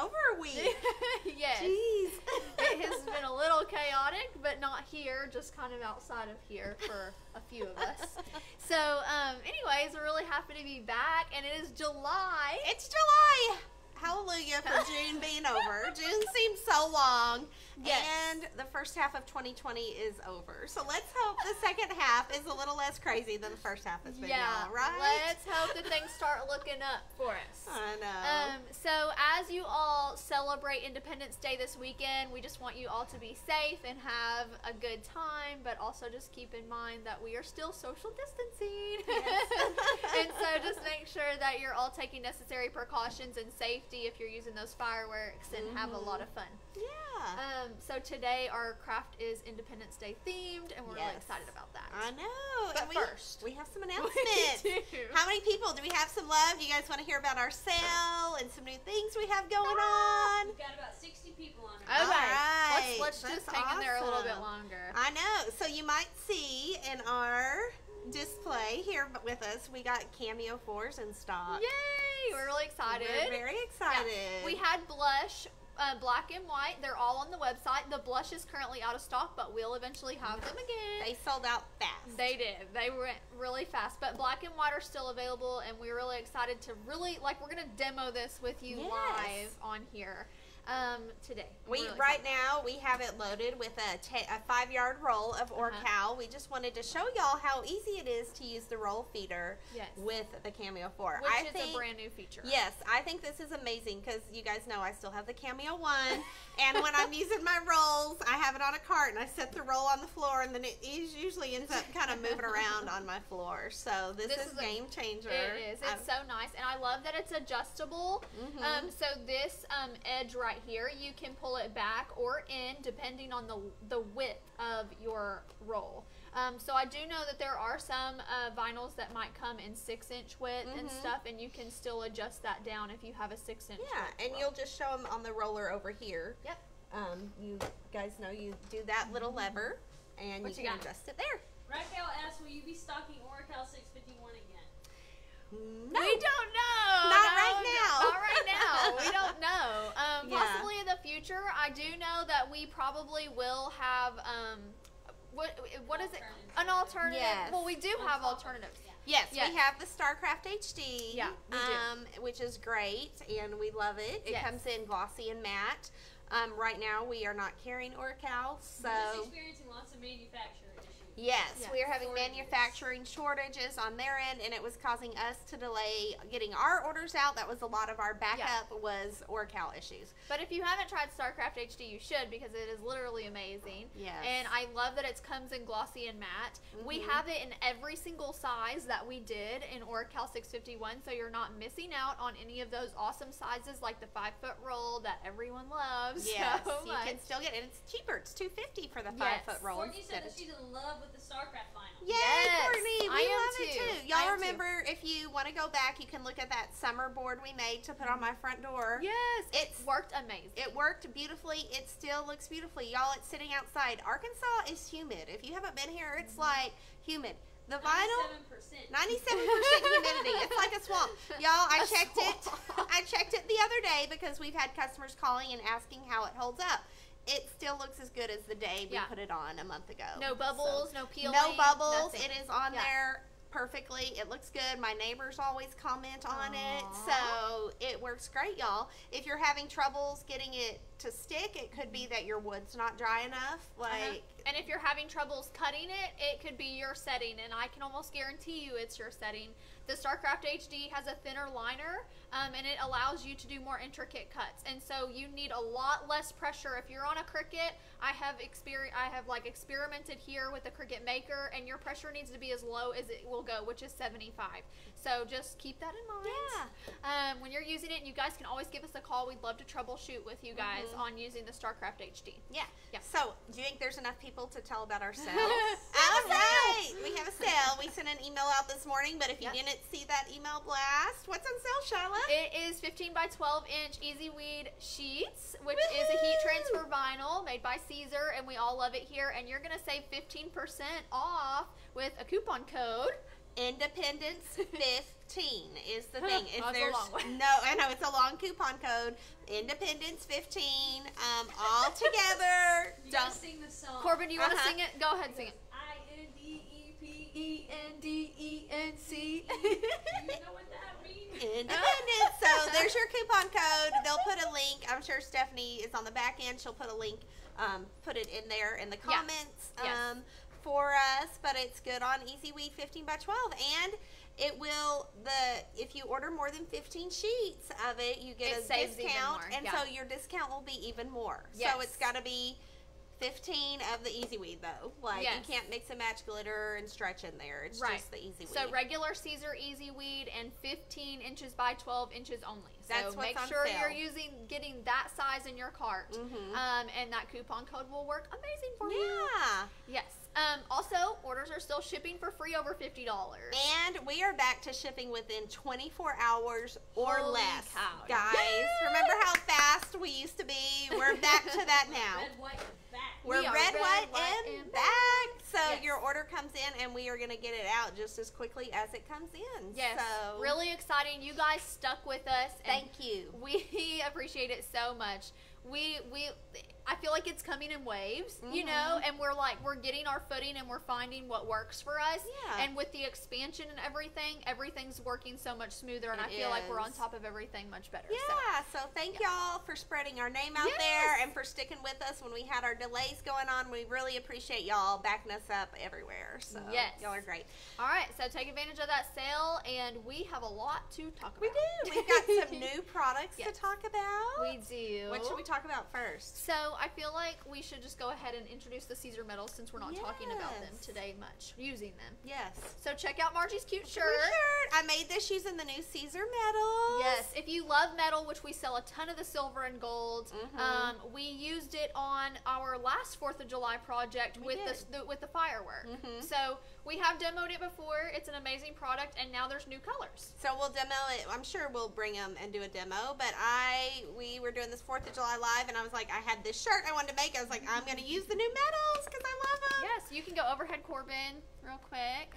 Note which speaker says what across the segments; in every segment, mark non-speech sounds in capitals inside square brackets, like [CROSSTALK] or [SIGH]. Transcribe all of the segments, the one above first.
Speaker 1: over a week. [LAUGHS]
Speaker 2: yes.
Speaker 1: Jeez.
Speaker 2: it has [LAUGHS] been a little chaotic, but not here, just kind of outside of here for a few of us. So, um, anyways, we're really happy to be back, and it is July.
Speaker 1: It's July. Hallelujah for June being over. [LAUGHS] June seems so long.
Speaker 2: Yes.
Speaker 1: And the first half of 2020 is over. So let's hope the second half is a little less crazy than the first half has been,
Speaker 2: yeah,
Speaker 1: y'all, right?
Speaker 2: let's hope that things start looking up for us. [LAUGHS]
Speaker 1: I know.
Speaker 2: Um, so as you all celebrate Independence Day this weekend, we just want you all to be safe and have a good time, but also just keep in mind that we are still social distancing.
Speaker 1: Yes. [LAUGHS]
Speaker 2: and so just make sure that you're all taking necessary precautions and safety if you're using those fireworks and have a lot of fun.
Speaker 1: yeah.
Speaker 2: Um, so today our craft is Independence Day themed, and we're really excited about that.
Speaker 1: I know.
Speaker 2: But
Speaker 1: and we,
Speaker 2: first-
Speaker 1: we have some announcements. [LAUGHS]
Speaker 2: do.
Speaker 1: How many people? Do we have some love? Do you guys want to hear about our sale and some new things we have going on?
Speaker 3: We've got about 60 people on it.
Speaker 2: Okay,
Speaker 1: All right.
Speaker 2: let's let's just
Speaker 1: That's
Speaker 2: hang in there a little bit longer.
Speaker 1: I know. So you might see in our display here with us, we got Cameo 4s in stock.
Speaker 2: Yay! We're really excited.
Speaker 1: We're very
Speaker 2: Yeah.
Speaker 1: excited.
Speaker 2: We had blush, uh, black and white. They're all on the website. The blush is currently out of stock, but we'll eventually have them again.
Speaker 1: They sold out fast.
Speaker 2: They did. They went really fast. But black and white are still available, and we're really excited to really like. We're gonna demo this with you
Speaker 1: Yes.
Speaker 2: live on here um, today. I'm
Speaker 1: We
Speaker 2: really
Speaker 1: right now we have it loaded with a, ta- a five yard roll of
Speaker 2: Uh-huh.
Speaker 1: Oracal. We just wanted to show y'all how easy it is to use the roll feeder
Speaker 2: Yes.
Speaker 1: with the Cameo 4.
Speaker 2: which
Speaker 1: I
Speaker 2: is
Speaker 1: think,
Speaker 2: a brand new feature.
Speaker 1: Yes, I think this is amazing because you guys know I still have the Cameo one, [LAUGHS] and when I'm using my rolls, I have it on a cart and I set the roll on the floor, and then it is- usually ends up kind of moving around on my floor. So this,
Speaker 2: This
Speaker 1: is,
Speaker 2: is a-
Speaker 1: game changer.
Speaker 2: It is. It's
Speaker 1: I'm-
Speaker 2: so nice, and I love that it's adjustable.
Speaker 1: Mhm.
Speaker 2: Um, so this um, edge right here, you can pull it back or in depending on the the width of your roll. Um, so I do know that there are some uh, vinyls that might come in six inch width and
Speaker 1: Mhm.
Speaker 2: stuff, and you can still adjust that down if you have a six inch.
Speaker 1: yeah,
Speaker 2: width
Speaker 1: and
Speaker 2: roll.
Speaker 1: you'll just show them on the roller over here.
Speaker 2: Yep.
Speaker 1: Um, you guys know you do that little lever, and
Speaker 2: What
Speaker 1: you
Speaker 2: you
Speaker 1: can
Speaker 2: got?
Speaker 1: adjust it there.
Speaker 3: Raquel asked, will you be stocking Oracal 651 again?
Speaker 1: No.
Speaker 2: We don't know.
Speaker 1: Not
Speaker 2: No,
Speaker 1: right now.
Speaker 2: Not right now. We [LAUGHS] don't know. Um,
Speaker 1: Yeah.
Speaker 2: Possibly in the future. I do know that we probably will have. Um, what what is it? An alternative.
Speaker 1: Yes.
Speaker 2: Well, we do have alternatives.
Speaker 1: Yes,
Speaker 2: Yes.
Speaker 1: we have the StarCraft HD.
Speaker 2: Yeah, we do.
Speaker 1: um, which is great, and we love it. It
Speaker 2: Yes.
Speaker 1: comes in glossy and matte. Um, right now, we are not carrying Oracal,
Speaker 3: We're just
Speaker 1: so
Speaker 3: experiencing lots of manufacturer issues.
Speaker 1: yes, we are having
Speaker 3: Shortages.
Speaker 1: manufacturing shortages on their end, and it was causing us to delay getting our orders out. That was a lot of our backup was Oracal issues.
Speaker 2: But if you haven't tried StarCraft HD, you should because it is literally amazing.
Speaker 1: Yes.
Speaker 2: And I love that it comes in glossy and matte. We
Speaker 1: Mhm.
Speaker 2: have it in every single size that we did in Oracal 651, so you're not missing out on any of those awesome sizes like the five foot roll that everyone loves [LAUGHS]
Speaker 1: Yes,
Speaker 2: so
Speaker 1: you
Speaker 2: much.
Speaker 1: can still get it. It's cheaper. It's two fifty for the five
Speaker 2: Yes.
Speaker 1: foot roll.
Speaker 3: Courtney
Speaker 1: instead
Speaker 3: said that
Speaker 1: of
Speaker 3: she's in love with the StarCraft vinyl.
Speaker 1: Yay,
Speaker 2: Yes,
Speaker 1: Courtney! We
Speaker 2: I am
Speaker 1: love it
Speaker 2: too.
Speaker 1: too. Y'all
Speaker 2: am too.
Speaker 1: remember if you want to go back, you can look at that summer board we made to put on my front door.
Speaker 2: Yes,
Speaker 1: It's-
Speaker 2: it worked amazing.
Speaker 1: It worked beautifully. It still looks beautifully. Y'all, it's sitting outside. Arkansas is humid. If you haven't been here, it's mm-hmm. like humid. The vinyl,
Speaker 3: 97%.
Speaker 1: 97% humidity. It's like a swamp. [LAUGHS] Y'all, I
Speaker 2: A
Speaker 1: checked it. I checked it the other day because we've had customers calling and asking how it holds up. It still looks as good as the day we
Speaker 2: Yeah.
Speaker 1: put it on a month ago.
Speaker 2: no
Speaker 1: So-
Speaker 2: bubbles, no peeling.
Speaker 1: no bubbles.
Speaker 2: nothing.
Speaker 1: It is on
Speaker 2: Yeah.
Speaker 1: there perfectly. It looks good. My neighbors always comment on it. So it works great, y'all. If you're having troubles getting it to stick, it could be that your wood's not dry enough. Like,
Speaker 2: Uh-huh. And if you're having troubles cutting it, it could be your setting, and I can almost guarantee you it's your setting. The StarCraft HD has a thinner liner, um, and it allows you to do more intricate cuts. And so you need a lot less pressure. If you're on a Cricut, I have exper- I have like experimented here with the Cricut Maker, and your pressure needs to be as low as it will go, which is 75. So just keep that in mind.
Speaker 1: Yeah.
Speaker 2: Um, when you're using it, you guys can always give us a call. We'd love to troubleshoot with you guys
Speaker 1: Mhm.
Speaker 2: on using the StarCraft HD.
Speaker 1: yeah.
Speaker 2: Yeah.
Speaker 1: So, do you think there's enough people to tell about our sale? [LAUGHS]
Speaker 2: We have a
Speaker 1: All right. We have a sale. We sent an email out this morning, but if you
Speaker 2: Yep.
Speaker 1: didn't see that email blast, what's on sale, Charlotte?
Speaker 2: It is 15 by 12 inch Easy Weed sheets, which is a heat transfer vinyl made by Siser, and we all love it here. And you're gonna save 15% off with a coupon code
Speaker 1: Independence [LAUGHS] 15 is the thing. If
Speaker 2: That's a
Speaker 1: there's
Speaker 2: long one.
Speaker 1: no, I know it's a long coupon code. Independence 15. Um, all [LAUGHS] together.
Speaker 3: You
Speaker 1: Don't.
Speaker 3: sing the song.
Speaker 2: Corbin, you want to sing it? Go ahead, sing it.
Speaker 3: I N D E P E.
Speaker 2: N D E N C. [LAUGHS]
Speaker 3: You know what that means?
Speaker 1: Independence. so there's your coupon code. They'll put a link. I'm sure Stephanie is on the back end. She'll put a link. Um, put it in there in the
Speaker 2: Yeah.
Speaker 1: comments
Speaker 2: Yes.
Speaker 1: um, for us. But it's good on Easy Weed 15 by 12, and it will the if you order more than 15 sheets of it, you get
Speaker 2: It
Speaker 1: a discount, and
Speaker 2: yeah.
Speaker 1: so your discount will be even more. So
Speaker 2: Yes.
Speaker 1: it's got to be. 15 of the easy weed though like
Speaker 2: Yes.
Speaker 1: you can't mix and match glitter and stretch in there it's
Speaker 2: Right.
Speaker 1: just the easy weed
Speaker 2: So regular Siser Easy Weed and 15 inches by 12 inches only. So
Speaker 1: That's
Speaker 2: make sure
Speaker 1: sale.
Speaker 2: you're using getting that size in your cart.
Speaker 1: Mhm.
Speaker 2: Um, and that coupon code will work amazing for you.
Speaker 1: yeah
Speaker 2: Yes. Um, also, orders are still shipping for free over fifty dollars.
Speaker 1: And we are back to shipping within 24 hours or
Speaker 2: Holy
Speaker 1: less.
Speaker 2: cow.
Speaker 1: Guys,
Speaker 2: Yes!
Speaker 1: remember how fast we used to be? We're back to that [LAUGHS] now.
Speaker 3: Red, white, back.
Speaker 1: We're
Speaker 2: We
Speaker 1: red,
Speaker 2: red,
Speaker 1: white,
Speaker 2: white,
Speaker 1: and,
Speaker 2: and
Speaker 1: back. So
Speaker 2: Yes.
Speaker 1: your order comes in, and we are going to get it out just as quickly as it comes in.
Speaker 2: Yes.
Speaker 1: So
Speaker 2: Really exciting. You guys stuck with us. and
Speaker 1: Thank you.
Speaker 2: We [LAUGHS] appreciate it so much. We we I feel like it's coming in waves, you
Speaker 1: Mhm.
Speaker 2: know, and we're like we're getting our footing and we're finding what works for us.
Speaker 1: Yeah.
Speaker 2: And with the expansion and everything, everything's working so much smoother and
Speaker 1: It
Speaker 2: I feel like we're on top of everything much better. So
Speaker 1: Yeah, so thank y'all for spreading our name out there and for sticking with us when we had our delays going on. We really appreciate y'all backing us up everywhere. So
Speaker 2: Yes.
Speaker 1: y'all are great.
Speaker 2: all right, so take advantage of that sale and we have a lot to talk about.
Speaker 1: We do. We've got some [LAUGHS] new products
Speaker 2: Yes.
Speaker 1: to talk about.
Speaker 2: We do.
Speaker 1: What should we talk about first?
Speaker 2: So I feel like we should just go ahead and introduce the Siser medals since we're not talking about them today much, using them.
Speaker 1: Yes.
Speaker 2: So check out Marji's cute shirt.
Speaker 1: Shirt. I made this using the new Siser medals.
Speaker 2: Yes, if you love metal, which we sell a ton of the silver and gold,
Speaker 1: Mhm.
Speaker 2: um, we used it on our last Fourth of July project
Speaker 1: We
Speaker 2: with the, the with the firework.
Speaker 1: Mhm.
Speaker 2: So we have demoed it before. It's an amazing product, and now there's new colors.
Speaker 1: So we'll demo it. I'm sure we'll bring them and do a demo. But I, we were doing this Fourth of July live, and I was like, I had this shirt I wanted to make. I was like, I'm going to use the new medals because I love them.
Speaker 2: Yes, you can go overhead, Corbin, real quick.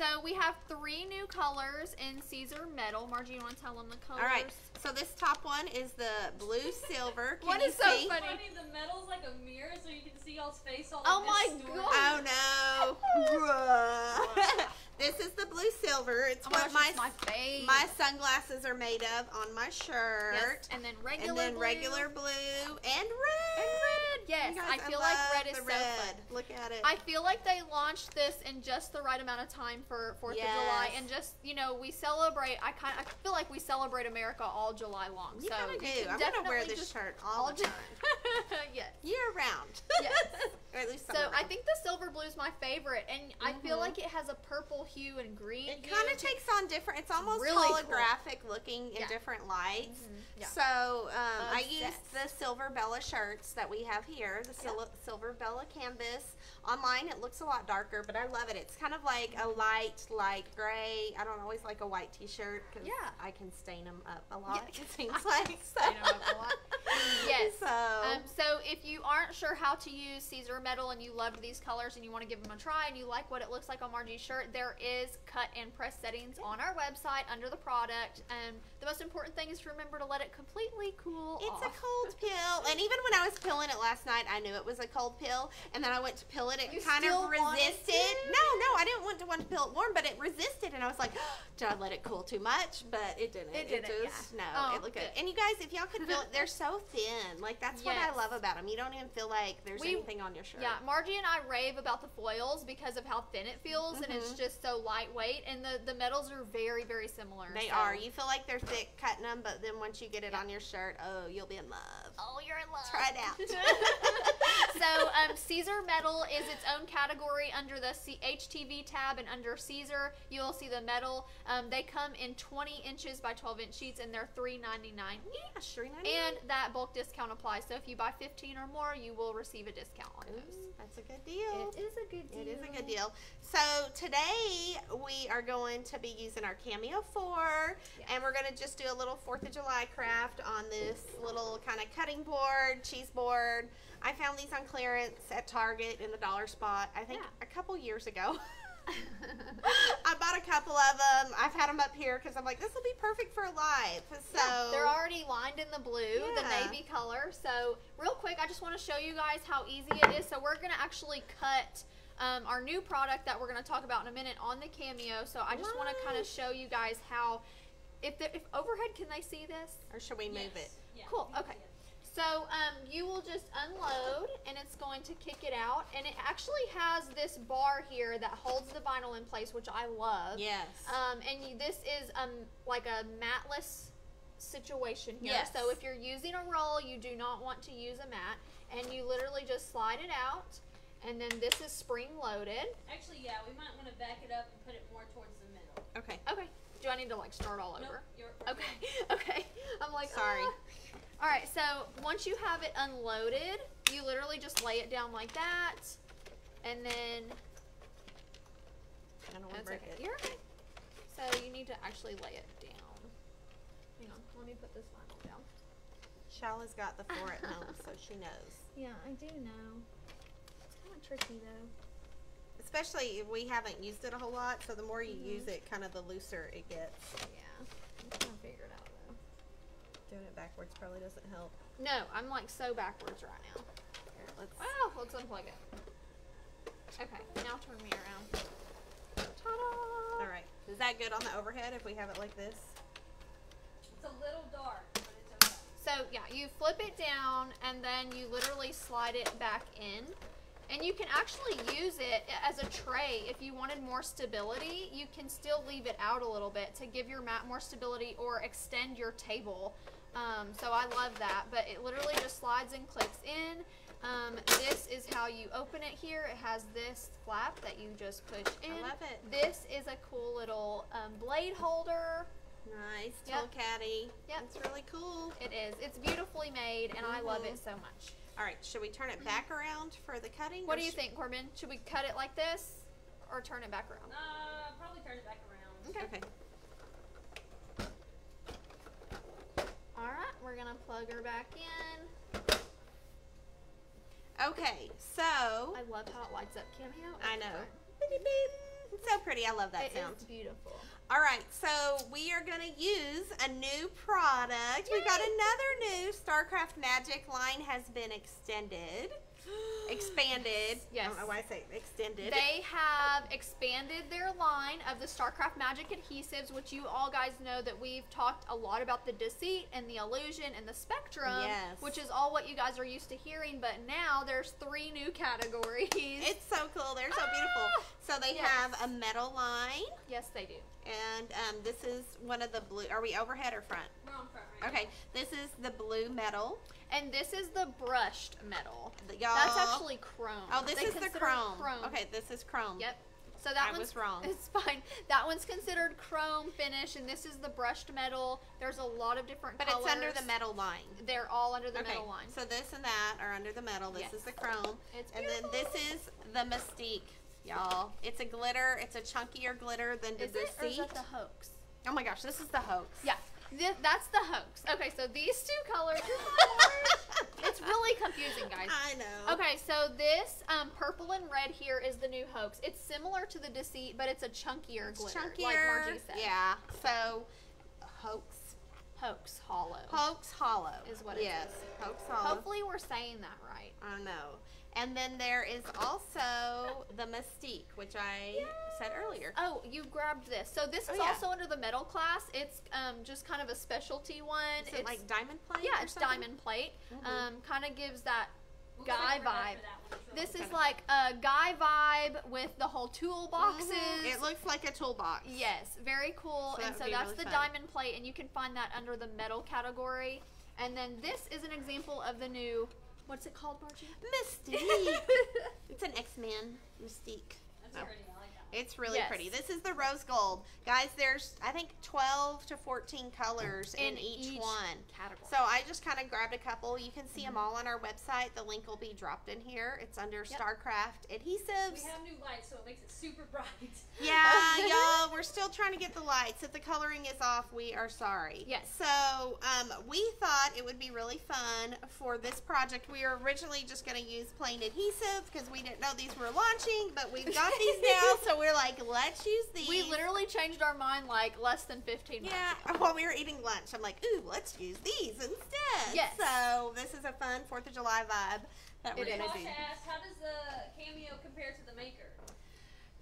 Speaker 2: So we have three new colors in Siser metal. Marji, you want to tell them the colors?
Speaker 1: All right. So this top one is the blue silver. [LAUGHS] Can
Speaker 2: What
Speaker 1: you
Speaker 2: is so
Speaker 1: see?
Speaker 2: funny?
Speaker 3: Funny, the metal's like a mirror, so you can see y'all's face all
Speaker 2: Oh
Speaker 3: like,
Speaker 2: my
Speaker 3: distorted.
Speaker 2: God.
Speaker 1: Oh no! [LAUGHS] [LAUGHS] this is the blue silver. It's
Speaker 2: Oh my
Speaker 1: what
Speaker 2: gosh,
Speaker 1: my
Speaker 2: it's my
Speaker 1: my sunglasses are made of on my shirt.
Speaker 2: Yes, and then regular
Speaker 1: and then
Speaker 2: blue.
Speaker 1: regular blue and red.
Speaker 2: and red. Yes,
Speaker 1: You
Speaker 2: I
Speaker 1: guys,
Speaker 2: feel like red is
Speaker 1: the
Speaker 2: so
Speaker 1: red.
Speaker 2: fun.
Speaker 1: Look at it.
Speaker 2: I feel like they launched this in just the right amount of time for Fourth of July, and just you know we celebrate. I kind I feel like we celebrate America all July long.
Speaker 1: you
Speaker 2: so
Speaker 1: kind of
Speaker 2: you
Speaker 1: do. I'm gonna wear this shirt all, the
Speaker 2: Ju-
Speaker 1: time, [LAUGHS]
Speaker 2: yes.
Speaker 1: year round.
Speaker 2: Yes. [LAUGHS]
Speaker 1: or at least
Speaker 2: So
Speaker 1: summer
Speaker 2: I think the silver blue is my favorite, and I feel
Speaker 1: Mhm.
Speaker 2: like it has a purple hue and green.
Speaker 1: It kind of takes on different. It's almost
Speaker 2: really cool.
Speaker 1: holographic looking in
Speaker 2: Yeah.
Speaker 1: different lights.
Speaker 2: Mhm, Yeah.
Speaker 1: So um, I used the Silver Bella shirts that we have here, the
Speaker 2: Yeah.
Speaker 1: Silver Bella canvas. Online it looks a lot darker, but I love it. It's kind of like a light, light gray. I don't always like a white T-shirt because
Speaker 2: Yeah.
Speaker 1: I can stain them up a lot. It seems [LAUGHS] like so.
Speaker 2: Stain 'em up a lot. Yes.
Speaker 1: So
Speaker 2: Um, so if you aren't sure how to use Siser metal and you loved these colors and you want to give them a try and you like what it looks like on Marji's shirt, there is cut and press settings on our website under the product. Um, the most important thing is to remember to let it completely cool
Speaker 1: It's
Speaker 2: off.
Speaker 1: a cold pill, and even when I was pilling it last night, I knew it was a cold pill. And then I went to pill it, it
Speaker 2: You
Speaker 1: kind of resisted. No, no, I didn't want to want to pill it warm, but it resisted, and I was like, [GASPS] did I let it cool too much? But it didn't.
Speaker 2: It didn't,
Speaker 1: just,
Speaker 2: yeah.
Speaker 1: No,
Speaker 2: Oh,
Speaker 1: it looked good.
Speaker 2: good.
Speaker 1: And you guys, if y'all could feel it, they're [LAUGHS] so thin. Like that's what I love about them. You don't even feel like there's
Speaker 2: We-
Speaker 1: anything on your shirt.
Speaker 2: Yeah, Marji and I rave about the foils because of how thin it feels and it's
Speaker 1: Mhm.
Speaker 2: just so lightweight. And the, the metals are very, very similar.
Speaker 1: They
Speaker 2: so-
Speaker 1: are. You feel like they're thick cutting them, but then once you get it
Speaker 2: Yeah.
Speaker 1: on your shirt, oh, you'll be in love.
Speaker 2: Oh, you're in love.
Speaker 1: Try it out. [LAUGHS]
Speaker 2: so, um, Siser Metal is its own category under the C- HTV tab, and under Siser, you will see the metal. Um, they come in 20 inches by 12 inch sheets, and they're $3.99 each. And that bulk discount applies. So, if you buy 15 or more, you will receive a discount on those.
Speaker 1: Ooh, that's a good deal.
Speaker 2: It is a good deal.
Speaker 1: It is a good deal. So today we are going to be using our Cameo 4
Speaker 2: Yes.
Speaker 1: and we're going to just do a little 4th of July craft on this little kind of cutting board, cheese board. I found these on clearance at Target in the dollar spot, I think
Speaker 2: Yeah.
Speaker 1: a couple years ago. [LAUGHS] [LAUGHS] I bought a couple of them. I've had them up here because I'm like, this will be perfect for live. So
Speaker 2: Yeah, they're already lined in the blue, the navy color. So, real quick, I just want to show you guys how easy it is. So, we're going to actually cut um, our new product that we're going to talk about in a minute on the Cameo. So, I just want to kind of show you guys how, if, the, if overhead, can they see this?
Speaker 1: or should we move
Speaker 3: Yes.
Speaker 1: it?
Speaker 3: Yeah,
Speaker 2: Cool, okay.
Speaker 3: See it.
Speaker 2: So um, you will just unload and it's going to kick it out. And it actually has this bar here that holds the vinyl in place, which I love.
Speaker 1: Yes.
Speaker 2: Um, and you, this is um, like a matless situation here.
Speaker 1: Yes.
Speaker 2: So if you're using a roll, you do not want to use a mat. And you literally just slide it out. And then this is spring loaded.
Speaker 3: Actually, yeah, we might want to back it up and put it more towards the middle.
Speaker 1: okay.
Speaker 2: Okay. Do I need to like start all
Speaker 3: Nope,
Speaker 2: over?
Speaker 3: you're,
Speaker 2: Okay. [LAUGHS] Okay. I'm like,
Speaker 1: Sorry.
Speaker 2: "Ah." All right. So once you have it unloaded, you literally just lay it down like that, and then
Speaker 1: I don't want to break
Speaker 2: okay.
Speaker 1: it.
Speaker 2: You're okay. So you need to actually lay it down. Hang on. Let me put this vinyl down.
Speaker 1: Shyla's got the floor at home, [LAUGHS] so she knows.
Speaker 2: Yeah, I do know. It's kind of tricky though.
Speaker 1: Especially if we haven't used it a whole lot, so the more you
Speaker 2: Mhm.
Speaker 1: use it, kind of the looser it gets.
Speaker 2: Yeah. I'm trying to figure it out though.
Speaker 1: Doing it backwards probably doesn't help.
Speaker 2: No, I'm like so backwards right now.
Speaker 1: Here, let's.
Speaker 2: Wow, let's unplug it. Okay, now turn me around. Ta-da!
Speaker 1: All right. Is that good on the overhead if we have it like this?
Speaker 3: It's a little dark, but it's okay.
Speaker 2: So yeah, you flip it down and then you literally slide it back in. And you can actually use it as a tray if you wanted more stability. You can still leave it out a little bit to give your mat more stability or extend your table. Um, so I love that. But it literally just slides and clicks in. Um, this is how you open it here. It has this flap that you just push in.
Speaker 1: I love it.
Speaker 2: This is a cool little um, blade holder.
Speaker 1: Nice.
Speaker 2: Yep.
Speaker 1: Tool caddy.
Speaker 2: Yep.
Speaker 1: It's really cool.
Speaker 2: It is. It's beautifully made, and I love it so much.
Speaker 1: All right. Should we turn it back around for the cutting?
Speaker 2: What do you think, Corbin? Should we cut it like this or turn it back around?
Speaker 3: Uh, probably turn it back around.
Speaker 2: Okay.
Speaker 1: Okay.
Speaker 2: All right, we're gonna plug her back in.
Speaker 1: Okay. So
Speaker 2: I love how it lights up cameo.
Speaker 1: I
Speaker 2: It's
Speaker 1: know. Beep, beep. It's so pretty. I love that
Speaker 2: It
Speaker 1: sound.
Speaker 2: It's beautiful.
Speaker 1: All right, so we are going to use a new product. We've got another new StarCraft Magic line has been extended, expanded. [GASPS] I
Speaker 2: Yes.
Speaker 1: don't know why I say extended.
Speaker 2: They have expanded their line of the StarCraft Magic adhesives, which you all guys know that we've talked a lot about the deceit and the illusion and the spectrum,
Speaker 1: Yes.
Speaker 2: which is all what you guys are used to hearing. But now there's three new categories.
Speaker 1: it's so cool. They're so beautiful.
Speaker 2: Ah!
Speaker 1: So they
Speaker 2: Yes.
Speaker 1: have a metal line,
Speaker 2: yes, they do.
Speaker 1: and um, this is one of the blue. Are we overhead or front?
Speaker 3: We're on front right
Speaker 1: Okay, this is the blue metal.
Speaker 2: And this is the brushed metal.
Speaker 1: The- Y'all.
Speaker 2: That's actually chrome.
Speaker 1: Oh, this
Speaker 2: They
Speaker 1: is the
Speaker 2: it
Speaker 1: chrome. Okay, this is chrome.
Speaker 2: Yep. So that
Speaker 1: I
Speaker 2: one's
Speaker 1: was wrong. [LAUGHS]
Speaker 2: It's fine. That one's considered chrome finish, and this is the brushed metal. There's a lot of different
Speaker 1: But
Speaker 2: colors.
Speaker 1: it's under the metal line.
Speaker 2: They're all under the
Speaker 1: okay,
Speaker 2: metal line.
Speaker 1: so this and that are under the metal. This
Speaker 2: Yes.
Speaker 1: is the chrome.
Speaker 2: It's
Speaker 1: And then this is the Mystique, y'all. It's a glitter. It's a chunkier glitter than the
Speaker 2: Is it or is
Speaker 1: Deceit.
Speaker 2: that the hoax?
Speaker 1: oh my gosh, this is the hoax.
Speaker 2: Yeah, th- that's the hoax. Okay, so these two colors. [LAUGHS] it's really confusing, guys.
Speaker 1: I know.
Speaker 2: Okay, so this um, purple and red here is the new hoax. It's similar to the deceit, but it's a chunkier glitter,
Speaker 1: chunkier.
Speaker 2: like Marji said.
Speaker 1: Yeah. So hoax,
Speaker 2: Hoax Holo.
Speaker 1: hoax Holo
Speaker 2: Is what it
Speaker 1: yes,
Speaker 2: says.
Speaker 1: hoax Holo.
Speaker 2: Hopefully, we're saying that right.
Speaker 1: I know. And then there is also the Mystique, which I said earlier.
Speaker 2: Oh, you grabbed this. So this
Speaker 1: Oh,
Speaker 2: is
Speaker 1: yeah.
Speaker 2: also under the metal class. It's um, just kind of a specialty one.
Speaker 1: Is
Speaker 2: it's
Speaker 1: like diamond plate?
Speaker 2: yeah,
Speaker 1: or
Speaker 2: it's
Speaker 1: something?
Speaker 2: diamond plate.
Speaker 1: Mhm.
Speaker 2: Um, kind of gives that
Speaker 3: We'll
Speaker 2: guy vibe.
Speaker 3: that one. It's really
Speaker 2: This is like a guy vibe with the whole toolboxes.
Speaker 1: Mhm. It looks like a toolbox.
Speaker 2: Yes, very cool.
Speaker 1: So
Speaker 2: and so that's
Speaker 1: really
Speaker 2: the
Speaker 1: fun.
Speaker 2: diamond plate, and you can find that under the metal category. And then this is an example of the new. What's it called, Marji?
Speaker 1: Mystique. [LAUGHS] it's an X Man. Mystique.
Speaker 3: That's
Speaker 1: Oh.
Speaker 3: Pretty. I like that one.
Speaker 1: It's really
Speaker 2: Yes.
Speaker 1: pretty. This is the rose gold. Guys, there's I think 12 to 14 colors in,
Speaker 2: In
Speaker 1: each,
Speaker 2: each
Speaker 1: one.
Speaker 2: Category.
Speaker 1: So I just kind of grabbed a couple. You can see them all on our website. The link will be dropped in here. It's under
Speaker 2: Yep.
Speaker 1: StarCraft adhesives.
Speaker 3: We have new lights, so it makes it super bright. [LAUGHS]
Speaker 1: Yeah, [LAUGHS] y'all, we're still trying to get the lights. If the coloring is off, we are sorry.
Speaker 2: Yes.
Speaker 1: So, um, we thought it would be really fun for this project. We were originally just going to use plain adhesive because we didn't know these were launching, but we've got these [LAUGHS] now, so we're like, let's use these.
Speaker 2: We literally changed our mind like less than 15 minutes.
Speaker 1: Yeah,
Speaker 2: ago.
Speaker 1: while we were eating lunch, I'm like, ooh, let's use these instead.
Speaker 2: Yes.
Speaker 1: So this is a fun Fourth of July vibe that we're gonna do.
Speaker 3: Natasha asked, how does the cameo compare to the maker?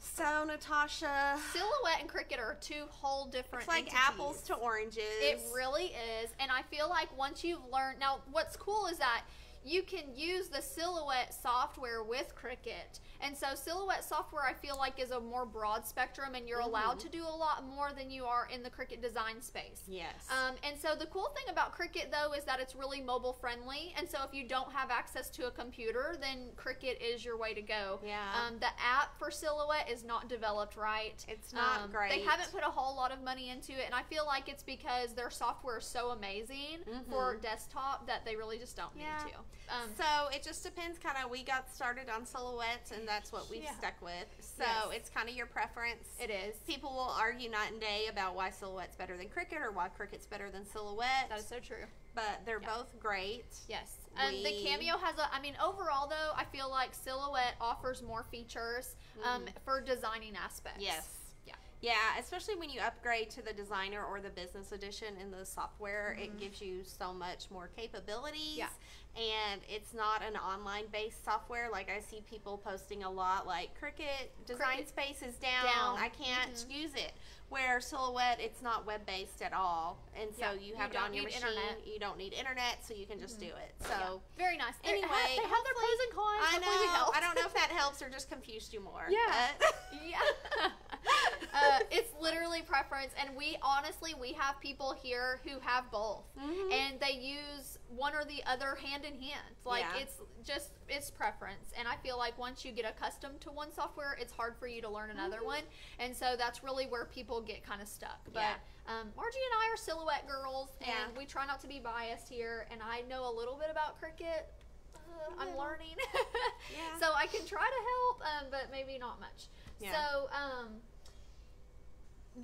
Speaker 1: So Natasha,
Speaker 2: Silhouette and Cricut are two whole different.
Speaker 1: it's like
Speaker 2: entities.
Speaker 1: apples to oranges.
Speaker 2: It really is, and I feel like once you've learned now, what's cool is that you can use the Silhouette software with Cricut, and so Silhouette software I feel like is a more broad spectrum, and you're allowed to do a lot more than you are in the Cricut design space.
Speaker 1: Yes.
Speaker 2: Um, and so the cool thing about Cricut though is that it's really mobile friendly, and so if you don't have access to a computer, then Cricut is your way to go.
Speaker 1: Yeah.
Speaker 2: Um, the app for Silhouette is not developed right.
Speaker 1: It's not
Speaker 2: Um,
Speaker 1: great.
Speaker 2: They haven't put a whole lot of money into it, and I feel like it's because their software is so amazing for desktop that they really just don't
Speaker 1: Mm-hmm. Yeah.
Speaker 2: need to. Um,
Speaker 1: so it just depends. Kind of, we got started on silhouettes, and that's what we've
Speaker 2: Yeah.
Speaker 1: stuck with. So
Speaker 2: Yes.
Speaker 1: it's kind of your preference.
Speaker 2: it is.
Speaker 1: People will argue night and day about why silhouette's better than Cricut or why Cricut's better than silhouette.
Speaker 2: That is so true.
Speaker 1: but they're
Speaker 2: Yeah.
Speaker 1: both great.
Speaker 2: Yes. Um, the Cameo has a. I mean, overall though, I feel like Silhouette offers more features um, for designing aspects.
Speaker 1: Mm-hmm. Yes.
Speaker 2: Yeah.
Speaker 1: Yeah, especially when you upgrade to the designer or the business edition in the software, it gives you so much more capabilities.
Speaker 2: Mm-hmm. Yeah.
Speaker 1: And it's not an online based software. Like I see people posting a lot like Cricut design
Speaker 2: Cricut
Speaker 1: space is down.
Speaker 2: down.
Speaker 1: I can't
Speaker 2: Mhm.
Speaker 1: use it. Where Silhouette, it's not web based at all. And so
Speaker 2: Yeah,
Speaker 1: you
Speaker 2: you
Speaker 1: have it on your machine.
Speaker 2: internet.
Speaker 1: You don't need internet, so you can just do it. So
Speaker 2: Yeah. Very nice.
Speaker 1: Anyway,
Speaker 2: they have their pros and cons.
Speaker 1: I know. I don't know if that helps or just confused you more.
Speaker 2: Yeah. [LAUGHS] yeah. [LAUGHS] uh, it's literally preference, and we honestly we have people here who have both,
Speaker 1: Mhm.
Speaker 2: and they use one or the other hand in hand. Like
Speaker 1: Yeah.
Speaker 2: it's just it's preference, and I feel like once you get accustomed to one software, it's hard for you to learn another one, and so that's really where people get kind of stuck. But
Speaker 1: Yeah.
Speaker 2: um, Marji and I are silhouette girls, and
Speaker 1: Yeah.
Speaker 2: we try not to be biased here. And I know a little bit about Cricut. Uh, I'm learning, [LAUGHS] so I can try to help, um, but maybe not much.
Speaker 1: Yeah.
Speaker 2: So, um,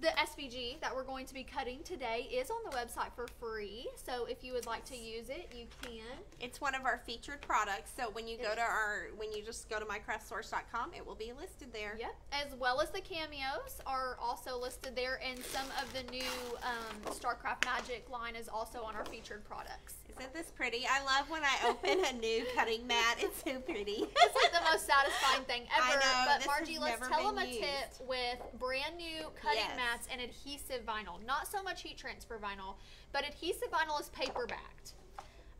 Speaker 2: the SVG that we're going to be cutting today is on the website for free. So, if you would like to use it, you can.
Speaker 1: It's one of our featured products. So when you
Speaker 2: It
Speaker 1: go
Speaker 2: is.
Speaker 1: to our, when you just go to mycraftsource.com, it will be listed there.
Speaker 2: Yep. As well as the cameos are also listed there, and some of the new um, StarCraft Magic line is also on our featured products.
Speaker 1: Isn't this pretty? I love when I open a new cutting mat. It's so pretty. [LAUGHS]
Speaker 2: It's like the most satisfying thing
Speaker 1: I
Speaker 2: ever.
Speaker 1: know,
Speaker 2: but
Speaker 1: Marji,
Speaker 2: let's tell them a
Speaker 1: used.
Speaker 2: tip with brand new cutting
Speaker 1: Yes.
Speaker 2: mats and adhesive vinyl. Not so much heat transfer vinyl, but adhesive vinyl is paper backed.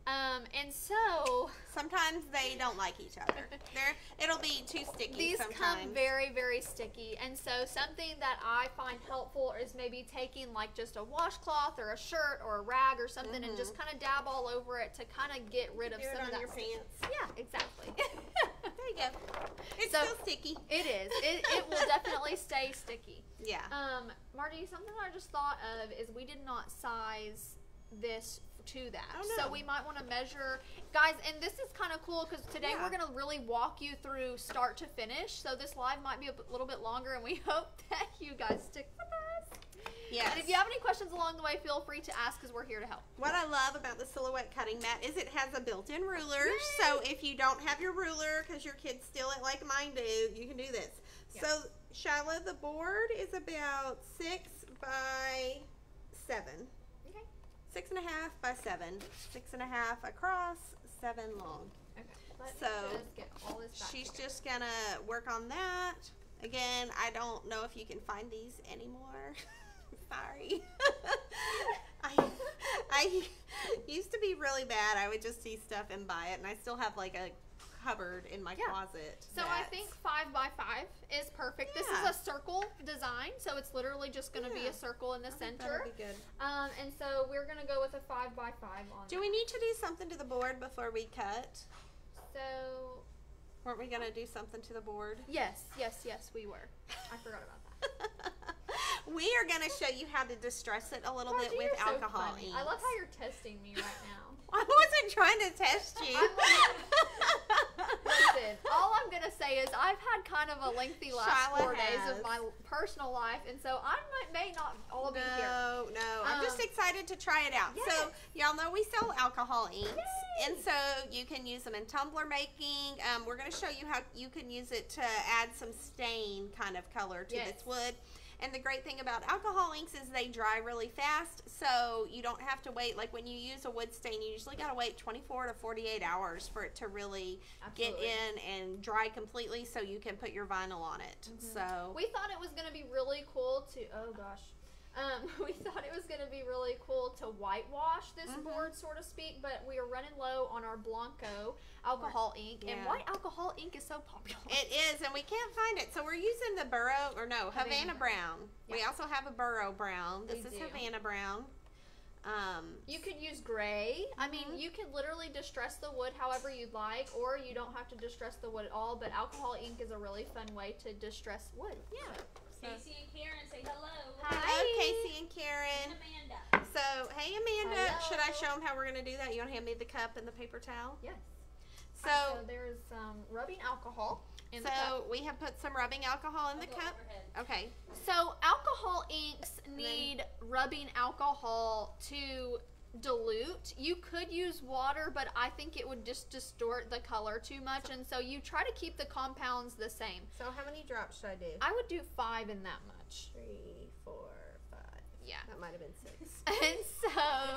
Speaker 2: Um, and so
Speaker 1: Sometimes they don't like each other. [LAUGHS] They're, it'll be too sticky
Speaker 2: these
Speaker 1: sometimes.
Speaker 2: come very, very sticky. And so something that I find helpful is maybe taking like just a washcloth or a shirt or a rag or something and just kind of dab all over it to kind of get rid of
Speaker 1: Mm-hmm. Do it
Speaker 2: some
Speaker 1: on
Speaker 2: of that
Speaker 1: your pants.
Speaker 2: Yeah, exactly. [LAUGHS]
Speaker 1: There you go. It's
Speaker 2: So-
Speaker 1: still sticky.
Speaker 2: it is. It, it will [LAUGHS] definitely stay sticky.
Speaker 1: Yeah.
Speaker 2: Um, Marty, something I just thought of is we did not size this to that.
Speaker 1: Oh,
Speaker 2: So we might want to measure, guys. And this is kind of cool because today
Speaker 1: Yeah.
Speaker 2: we're going to really walk you through start to finish. So this live might be a little bit longer, and we [LAUGHS] hope that you guys stick with us.
Speaker 1: Yes.
Speaker 2: And if you have any questions along the way, feel free to ask because we're here to help.
Speaker 1: What I love about the silhouette cutting mat is it has a built-in ruler. So if you don't have your ruler because your kids steal it like mine do, you can do this. So Shyla, the board is about six by seven. Six and a half by seven. Six and a half across, seven long.
Speaker 2: Okay. Let's
Speaker 1: So,
Speaker 2: just get all this back
Speaker 1: She's
Speaker 2: together.
Speaker 1: just gonna work on that. Again, I don't know if you can find these anymore. [LAUGHS] Sorry. [LAUGHS] I I [LAUGHS] used to be really bad. I would just see stuff and buy it, and I still have like a cupboard in my
Speaker 2: Yeah.
Speaker 1: closet.
Speaker 2: So I think five by five is perfect. This is a circle design, so it's literally just going to be a circle in the
Speaker 1: I
Speaker 2: center.
Speaker 1: that'll be good.
Speaker 2: Um, and so we're gonna go with a five by five on.
Speaker 1: Do we need to do something to the board before we cut?
Speaker 2: So
Speaker 1: Weren't we gonna do something to the board?
Speaker 2: yes, yes, yes, we were. I forgot about that. [LAUGHS]
Speaker 1: we are gonna show you how to distress it a little bit with
Speaker 2: so
Speaker 1: alcohol.
Speaker 2: funny. I love how you're testing me right now. [LAUGHS]
Speaker 1: I wasn't trying to test [LAUGHS] you.
Speaker 2: I'm Listen, all I'm gonna say is I've had kind of a lengthy last four days of my personal life, and so I might, may not all be here.
Speaker 1: no, no. I'm just
Speaker 2: Um,
Speaker 1: excited to try it out. So y'all know we sell alcohol inks, And so you can use them in tumbler making. Um, we're going to show you how you can use it to add some stain kind of color to
Speaker 2: Yes.
Speaker 1: this wood. And the great thing about alcohol inks is they dry really fast, so you don't have to wait. Like when you use a wood stain, you usually got to wait 24 to 48 hours for it to really
Speaker 2: Absolutely.
Speaker 1: get in and dry completely so you can put your vinyl on it.
Speaker 2: Mm-hmm.
Speaker 1: So,
Speaker 2: We thought it was going to be really cool to. Oh gosh. Um, [LAUGHS] we thought it was going to be really cool to whitewash this
Speaker 1: Mhm.
Speaker 2: board, so to speak, but we are running low on our Blanco alcohol ink, and
Speaker 1: Yeah.
Speaker 2: white alcohol ink is so popular.
Speaker 1: It is, and we can't find it. So we're using the Burrow, or no, Havana,
Speaker 2: Havana
Speaker 1: Brown. We also have a Burrow Brown. This
Speaker 2: We
Speaker 1: is
Speaker 2: do.
Speaker 1: Havana Brown. Um,
Speaker 2: You could use gray. I mean,
Speaker 1: Mhm.
Speaker 2: you could literally distress the wood however you'd like, or you don't have to distress the wood at all. But alcohol ink is a really fun way to distress wood.
Speaker 1: yeah. So,
Speaker 3: Casey and Karen say hello.
Speaker 2: Hi.
Speaker 1: hello, Casey and
Speaker 3: And
Speaker 1: Karen.
Speaker 3: Amanda.
Speaker 1: So, hey, Amanda.
Speaker 2: Hello.
Speaker 1: Should I show them how we're going to do that? You want to hand me the cup and the paper towel?
Speaker 2: Yes.
Speaker 1: So,
Speaker 2: so there's um, rubbing alcohol in the cup.
Speaker 1: so we have put some rubbing alcohol in the
Speaker 3: I'll
Speaker 1: cup. Okay.
Speaker 2: So alcohol inks need rubbing alcohol to dilute. You could use water, but I think it would just distort the color too much, and so you try to keep the compounds the same.
Speaker 1: So, how many drops should I do?
Speaker 2: I would do five in that much.
Speaker 1: Three.
Speaker 2: Yeah.
Speaker 1: That might have been six.
Speaker 2: And [LAUGHS] so,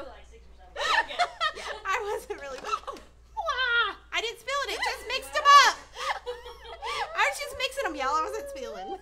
Speaker 3: like six or seven. Okay. [LAUGHS]
Speaker 1: I wasn't really. [LAUGHS] I didn't spill it. It just mixed them up. I was just mixing them, y'all. I wasn't spilling.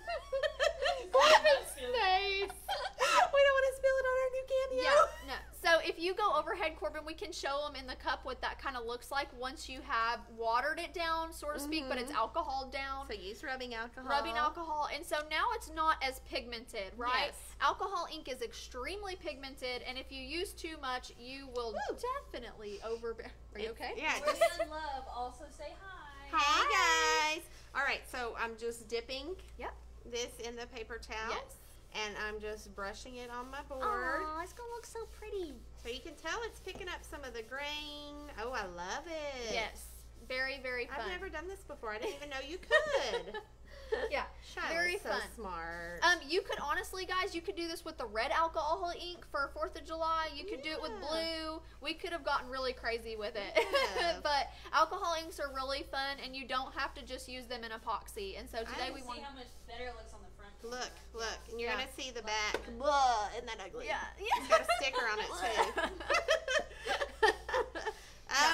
Speaker 2: Corbin's face.
Speaker 1: we don't want to spill it on our new cameo.
Speaker 2: Yeah, no. So if you go overhead, Corbin, we can show them in the cup what that kind of looks like once you have watered it down, so to speak, but it's
Speaker 1: Mhm.
Speaker 2: alcohol down.
Speaker 1: So use rubbing alcohol.
Speaker 2: rubbing alcohol and so now it's not as pigmented right
Speaker 1: Yes.
Speaker 2: alcohol ink is extremely pigmented and if you use too much you will
Speaker 1: Woo.
Speaker 2: definitely over are you okay
Speaker 1: Yeah.
Speaker 3: We're in love. Also say hi.
Speaker 1: hey guys. All right. So I'm just dipping.
Speaker 2: Yep.
Speaker 1: This in the paper towel.
Speaker 2: yes
Speaker 1: And I'm just brushing it on my board.
Speaker 2: oh it's gonna look so pretty
Speaker 1: So you can tell it's picking up some of the grain. Oh, I love it.
Speaker 2: yes very very fun
Speaker 1: I've never done this before. I didn't even know you could. [LAUGHS] [LAUGHS]
Speaker 2: yeah
Speaker 1: Shyla's
Speaker 2: Very
Speaker 1: so
Speaker 2: fun.
Speaker 1: smart.
Speaker 2: um you could honestly guys you could do this with the red alcohol ink for fourth of july you could do it with blue we could have gotten really crazy with it
Speaker 1: Yeah. [LAUGHS]
Speaker 2: but alcohol inks are really fun and you don't have to just use them in epoxy and so today we
Speaker 1: I
Speaker 2: we
Speaker 3: see
Speaker 2: want
Speaker 3: how much better it looks on the front.
Speaker 1: Look, look, and you're
Speaker 2: Yeah.
Speaker 1: gonna see the back. Blah, isn't that ugly?
Speaker 2: yeah
Speaker 1: It's got a sticker on it [LAUGHS] too.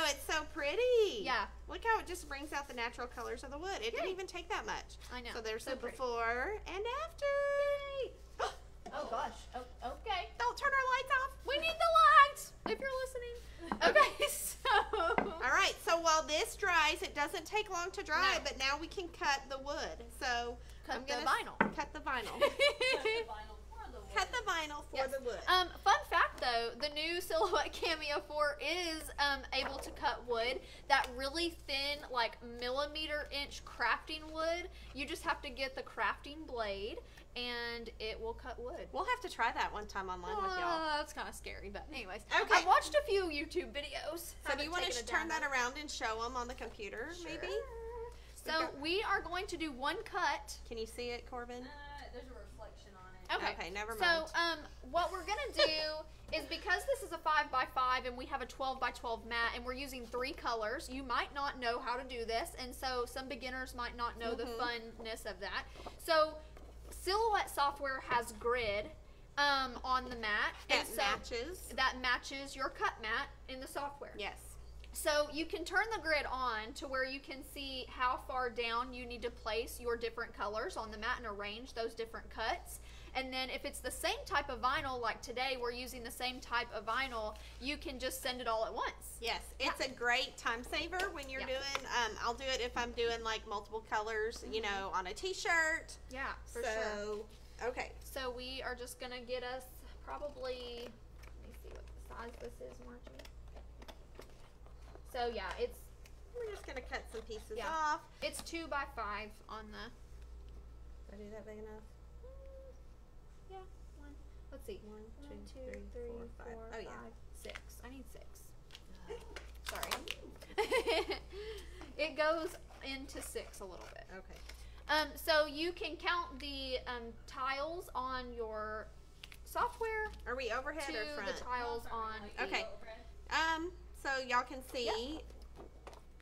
Speaker 1: Oh, it's so pretty.
Speaker 2: Yeah,
Speaker 1: Look how it just brings out the natural colors of the wood. It didn't even take that much.
Speaker 2: I know.
Speaker 1: So there's
Speaker 2: So
Speaker 1: the
Speaker 2: pretty.
Speaker 1: before and after. [GASPS]
Speaker 2: Oh gosh. Oh, okay.
Speaker 1: Don't turn our lights off.
Speaker 2: We need the lights if you're listening. [LAUGHS] Okay, [LAUGHS] so.
Speaker 1: All right. So while this dries, it doesn't take long to dry,
Speaker 2: No.
Speaker 1: but now we can cut the wood. So
Speaker 2: Cut
Speaker 1: I'm
Speaker 2: the
Speaker 1: gonna
Speaker 2: vinyl.
Speaker 1: Cut the vinyl. [LAUGHS]
Speaker 3: Cut the vinyl for the wood.
Speaker 1: Cut the vinyl for
Speaker 2: Yes.
Speaker 1: the wood.
Speaker 2: Um, fun fact though, the new Silhouette [LAUGHS] Cameo 4 is um, able to cut wood. That really thin, like millimeter inch crafting wood, you just have to get the crafting blade and it will cut wood.
Speaker 1: We'll have to try that one time online with y'all.
Speaker 2: Uh, that's kind of scary, but anyways.
Speaker 1: Okay.
Speaker 2: I've watched a few YouTube videos.
Speaker 1: So do you want to
Speaker 2: to
Speaker 1: turn that around and show them on the computer, maybe?
Speaker 2: So we are going to do one cut.
Speaker 1: Can you see it, Corbin?
Speaker 3: Uh, there's a reflection on it.
Speaker 2: Okay.
Speaker 1: Okay, never mind.
Speaker 2: So um, what we're gonna do [LAUGHS] is because this is a five by five and we have a twelve by twelve mat and we're using three colors. You might not know how to do this, and so some beginners might not know the
Speaker 1: Mhm.
Speaker 2: funness of that. So Silhouette software has grid um, on the mat,
Speaker 1: That
Speaker 2: and so
Speaker 1: matches.
Speaker 2: that matches your cut mat in the software.
Speaker 1: Yes.
Speaker 2: So you can turn the grid on to where you can see how far down you need to place your different colors on the mat and arrange those different cuts. And then if it's the same type of vinyl, like today we're using the same type of vinyl, you can just send it all at once.
Speaker 1: Yes, it's a great time saver when you're
Speaker 2: Yeah.
Speaker 1: doing. Um, I'll do it if I'm doing like multiple colors, you know, on a T-shirt.
Speaker 2: Yeah, for
Speaker 1: so,
Speaker 2: sure.
Speaker 1: okay.
Speaker 2: So we are just gonna get us probably. Let me see what the size this is, Marji. So yeah, it's
Speaker 1: We're just gonna cut some pieces
Speaker 2: Yeah.
Speaker 1: off.
Speaker 2: it's two by five on the.
Speaker 1: Did I do that big enough?
Speaker 2: Yeah, one. Let's see.
Speaker 1: One,
Speaker 2: One,
Speaker 1: two,
Speaker 2: two,
Speaker 1: three,
Speaker 2: three,
Speaker 1: four, five.
Speaker 2: four,
Speaker 1: Oh yeah.
Speaker 2: five, six. I need six. [LAUGHS] Sorry. [LAUGHS] it goes into six a little bit.
Speaker 1: Okay.
Speaker 2: Um, so you can count the um, tiles on your software
Speaker 1: Are we overhead
Speaker 2: to
Speaker 1: or front?
Speaker 2: the tiles on.
Speaker 1: Okay.
Speaker 3: Overhead.
Speaker 1: Um, So y'all can see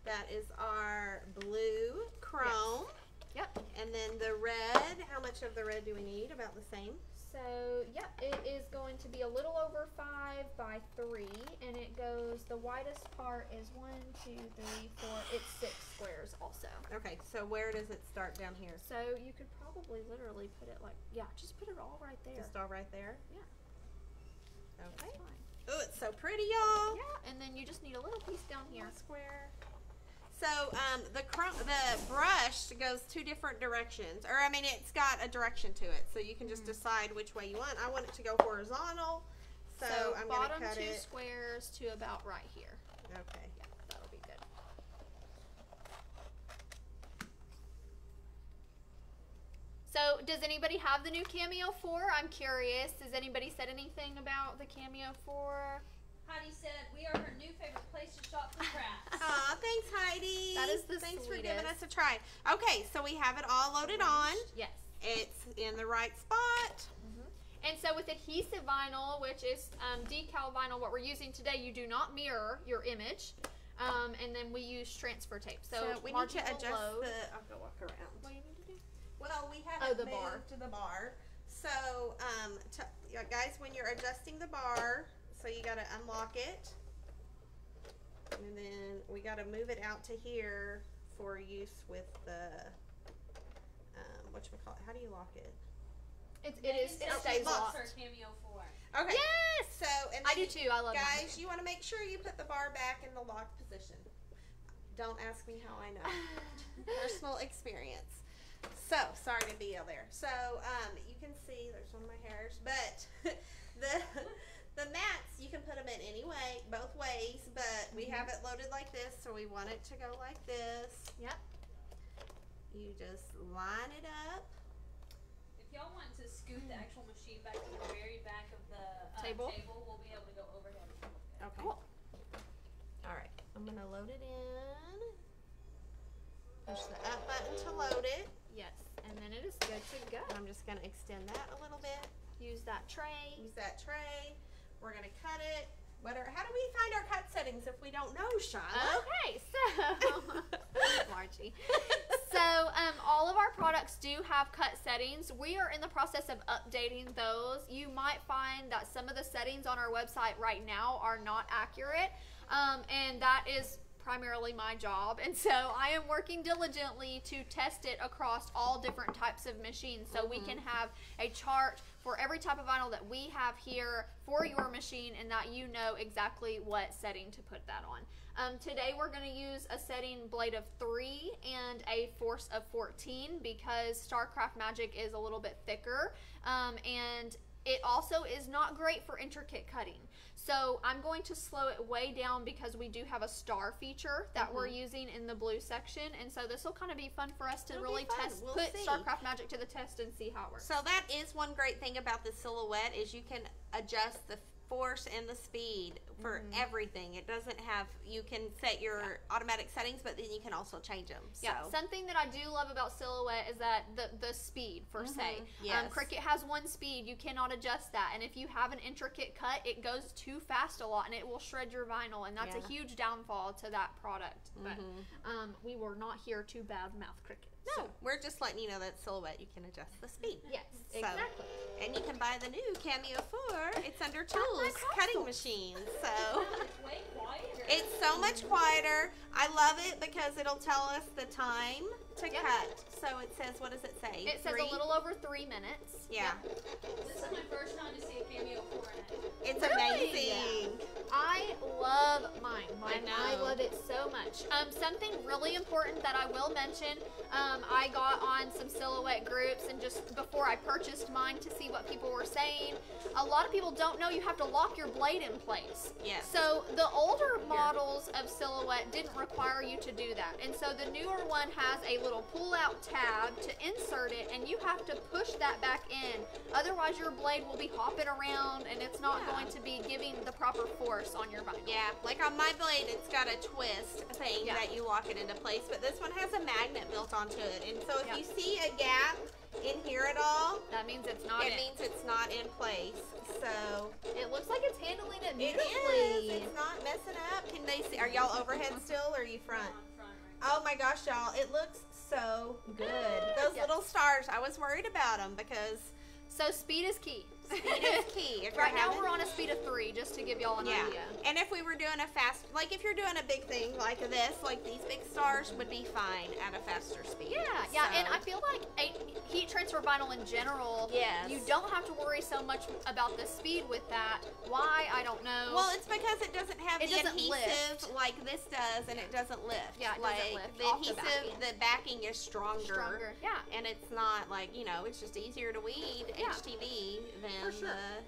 Speaker 1: that is our blue chrome.
Speaker 2: Yep.
Speaker 1: And then the red, how much of the red do we need? About the same.
Speaker 2: So, yep, it is going to be a little over five by three, and it goes, the widest part is one, two, three, four, it's six squares also.
Speaker 1: Okay, so where does it start down here?
Speaker 2: So you could probably literally put it like, yeah, just put it all right there.
Speaker 1: Just all right there?
Speaker 2: Yeah.
Speaker 1: Okay. Oh, it's so pretty, y'all.
Speaker 2: Yeah, and then you just need a little piece down here.
Speaker 1: One square. So um, the the brush goes two different directions, or I mean, it's got a direction to it, so you can just decide which way you want. I want it to go horizontal, so,
Speaker 2: So,
Speaker 1: I'm cut
Speaker 2: two
Speaker 1: it.
Speaker 2: squares to about right here.
Speaker 1: Okay.
Speaker 2: Yeah, that'll be good. So, does anybody have the new Cameo 4? I'm curious. Has anybody said anything about the Cameo 4?
Speaker 3: Heidi said we are her new favorite place to shop for crafts. [LAUGHS]
Speaker 1: Aw, thanks, Heidi.
Speaker 2: That is the
Speaker 1: Thanks for giving us a try. Okay, so we have it all loaded on.
Speaker 2: Yes.
Speaker 1: It's in the right spot.
Speaker 2: And so with adhesive vinyl, which is um, decal vinyl, what we're using today, you do not mirror your image. Um, and then we use transfer tape. So,
Speaker 1: So, we need to
Speaker 2: will
Speaker 1: adjust
Speaker 2: load.
Speaker 1: the. I'll go walk around.
Speaker 2: What do you need to do?
Speaker 1: Well, we
Speaker 2: Oh,
Speaker 1: haven't
Speaker 2: the
Speaker 1: moved
Speaker 2: bar.
Speaker 1: to the bar. So, um, t- yeah, guys, when you're adjusting the bar, so you gotta unlock it, and then we gotta move it out to here for use with the um, what you call it? How do you lock it?
Speaker 2: It's, it is. It stays locked.
Speaker 3: her cameo four.
Speaker 1: Okay.
Speaker 2: Yes.
Speaker 1: So, and
Speaker 2: I do too. I love.
Speaker 1: Guys, you want to make sure you put the bar back in the locked position. Don't ask me how I know. [LAUGHS] Personal experience. So sorry to be there. So um, you can see there's one of my hairs, but [LAUGHS] the the mats you can put them in any way, both ways. But we have it loaded like this, so we want it to go like this.
Speaker 2: Yep.
Speaker 1: You just line it up.
Speaker 3: If y'all want to scoot the actual machine back to the very back of the uh,
Speaker 2: Table?
Speaker 3: we'll be able to go overhead.
Speaker 1: Okay.
Speaker 2: Cool.
Speaker 1: All right. I'm gonna load it in. Push the up button to load it.
Speaker 2: Yes. And then it is good to go.
Speaker 1: I'm just gonna extend that a little bit.
Speaker 2: Use that tray.
Speaker 1: Use that tray. We're gonna cut it. What are, how do we find our cut settings if we don't know, Shauna?
Speaker 2: Okay, so [LAUGHS] Marji. So um, all of our products do have cut settings. We are in the process of updating those. You might find that some of the settings on our website right now are not accurate, um, and that is primarily my job. And so I am working diligently to test it across all different types of machines, so we can have a chart for every type of vinyl that we have here for your machine, and that you know exactly what setting to put that on. Um, today we're going to use a setting blade of 3 and a force of 14 because StarCraft Magic is a little bit thicker um, and it also is not great for intricate cutting. So I'm going to slow it way down because we do have a star feature that we're mm-hmm. using in the blue section and so this will kind of be fun for us to
Speaker 1: It'll
Speaker 2: really test
Speaker 1: We'll
Speaker 2: put
Speaker 1: see.
Speaker 2: StarCraft Magic to the test and see how it works.
Speaker 1: So that is one great thing about the silhouette is you can adjust the force and the speed for everything. It doesn't have you can set your automatic settings, but then you can also change them. So.
Speaker 2: Yeah, something that I do love about Silhouette is that the the speed per se.
Speaker 1: Mhm,
Speaker 2: Um,
Speaker 1: yes.
Speaker 2: Cricut has one speed, you cannot adjust that, and if you have an intricate cut, it goes too fast a lot, and it will shred your vinyl, and that's
Speaker 1: Yeah. Mm-hmm.
Speaker 2: a huge downfall to that product. But um, we were not here to badmouth Cricut.
Speaker 1: No, we're just letting you know that silhouette you can adjust the speed.
Speaker 2: Yes,
Speaker 1: So-
Speaker 2: exactly.
Speaker 1: And you can buy the new Cameo 4. It's under tools, cutting machine. So
Speaker 3: It's way quieter.
Speaker 1: it's so much quieter. I love it because it'll tell us the time to
Speaker 2: Yep.
Speaker 1: cut. So it says, what does it say?
Speaker 2: It says
Speaker 1: Three?
Speaker 2: a little over three minutes.
Speaker 1: Yeah.
Speaker 3: this is my first time to see a cameo four in it.
Speaker 1: It's
Speaker 2: Really?
Speaker 1: amazing.
Speaker 2: I love mine. Mine I,
Speaker 1: know.
Speaker 2: love it so much. Um, something really important that I will mention. Um, I got on some silhouette groups and just before I purchased mine to see what people were saying. A lot of people don't know you have to lock your blade in place.
Speaker 1: Yes.
Speaker 2: So the older models of silhouette didn't require you to do that, and so the newer one has a little pull-out tab to insert it, and you have to push that back in. Otherwise, your blade will be hopping around, and it's not
Speaker 1: Yeah.
Speaker 2: going to be giving the proper force on your vinyl.
Speaker 1: Yeah, like on my blade, it's got a twist thing
Speaker 2: Yeah.
Speaker 1: that you lock it into place, but this one has a magnet built onto it. And so if
Speaker 2: Yeah.
Speaker 1: you see a gap in here at all,
Speaker 2: That means it's not
Speaker 1: it
Speaker 2: in.
Speaker 1: means it's not in place. So
Speaker 2: It looks like it's handling it
Speaker 1: it
Speaker 2: beautifully.
Speaker 1: is. It's not messing up. Can they see? Are y'all overhead still, or are you front?
Speaker 3: On front right
Speaker 1: Oh my gosh, y'all! It looks so good. Those
Speaker 2: Yes.
Speaker 1: little stars. I was worried about them because
Speaker 2: So speed is key.
Speaker 1: Speed is key. If
Speaker 2: Right now
Speaker 1: having-
Speaker 2: we're on a speed of three, just to give y'all an
Speaker 1: Yeah.
Speaker 2: idea.
Speaker 1: And if we were doing a fast, like if you're doing a big thing like this, like these big stars would be fine at a faster speed.
Speaker 2: Yeah, yeah, and I feel like a heat transfer vinyl in general,
Speaker 1: Yes.
Speaker 2: you don't have to worry so much about the speed with that. Why? I don't know.
Speaker 1: Well, it's because it doesn't have
Speaker 2: It
Speaker 1: the
Speaker 2: doesn't
Speaker 1: adhesive
Speaker 2: lift.
Speaker 1: like this does, and it doesn't lift.
Speaker 2: Yeah, it
Speaker 1: like
Speaker 2: doesn't lift
Speaker 1: the
Speaker 2: the
Speaker 1: adhesive,
Speaker 2: backing.
Speaker 1: the backing is stronger,
Speaker 2: stronger. Yeah.
Speaker 1: and it's not like you know, it's just easier to weed
Speaker 2: Yeah.
Speaker 1: HTV than
Speaker 2: For sure.
Speaker 1: the.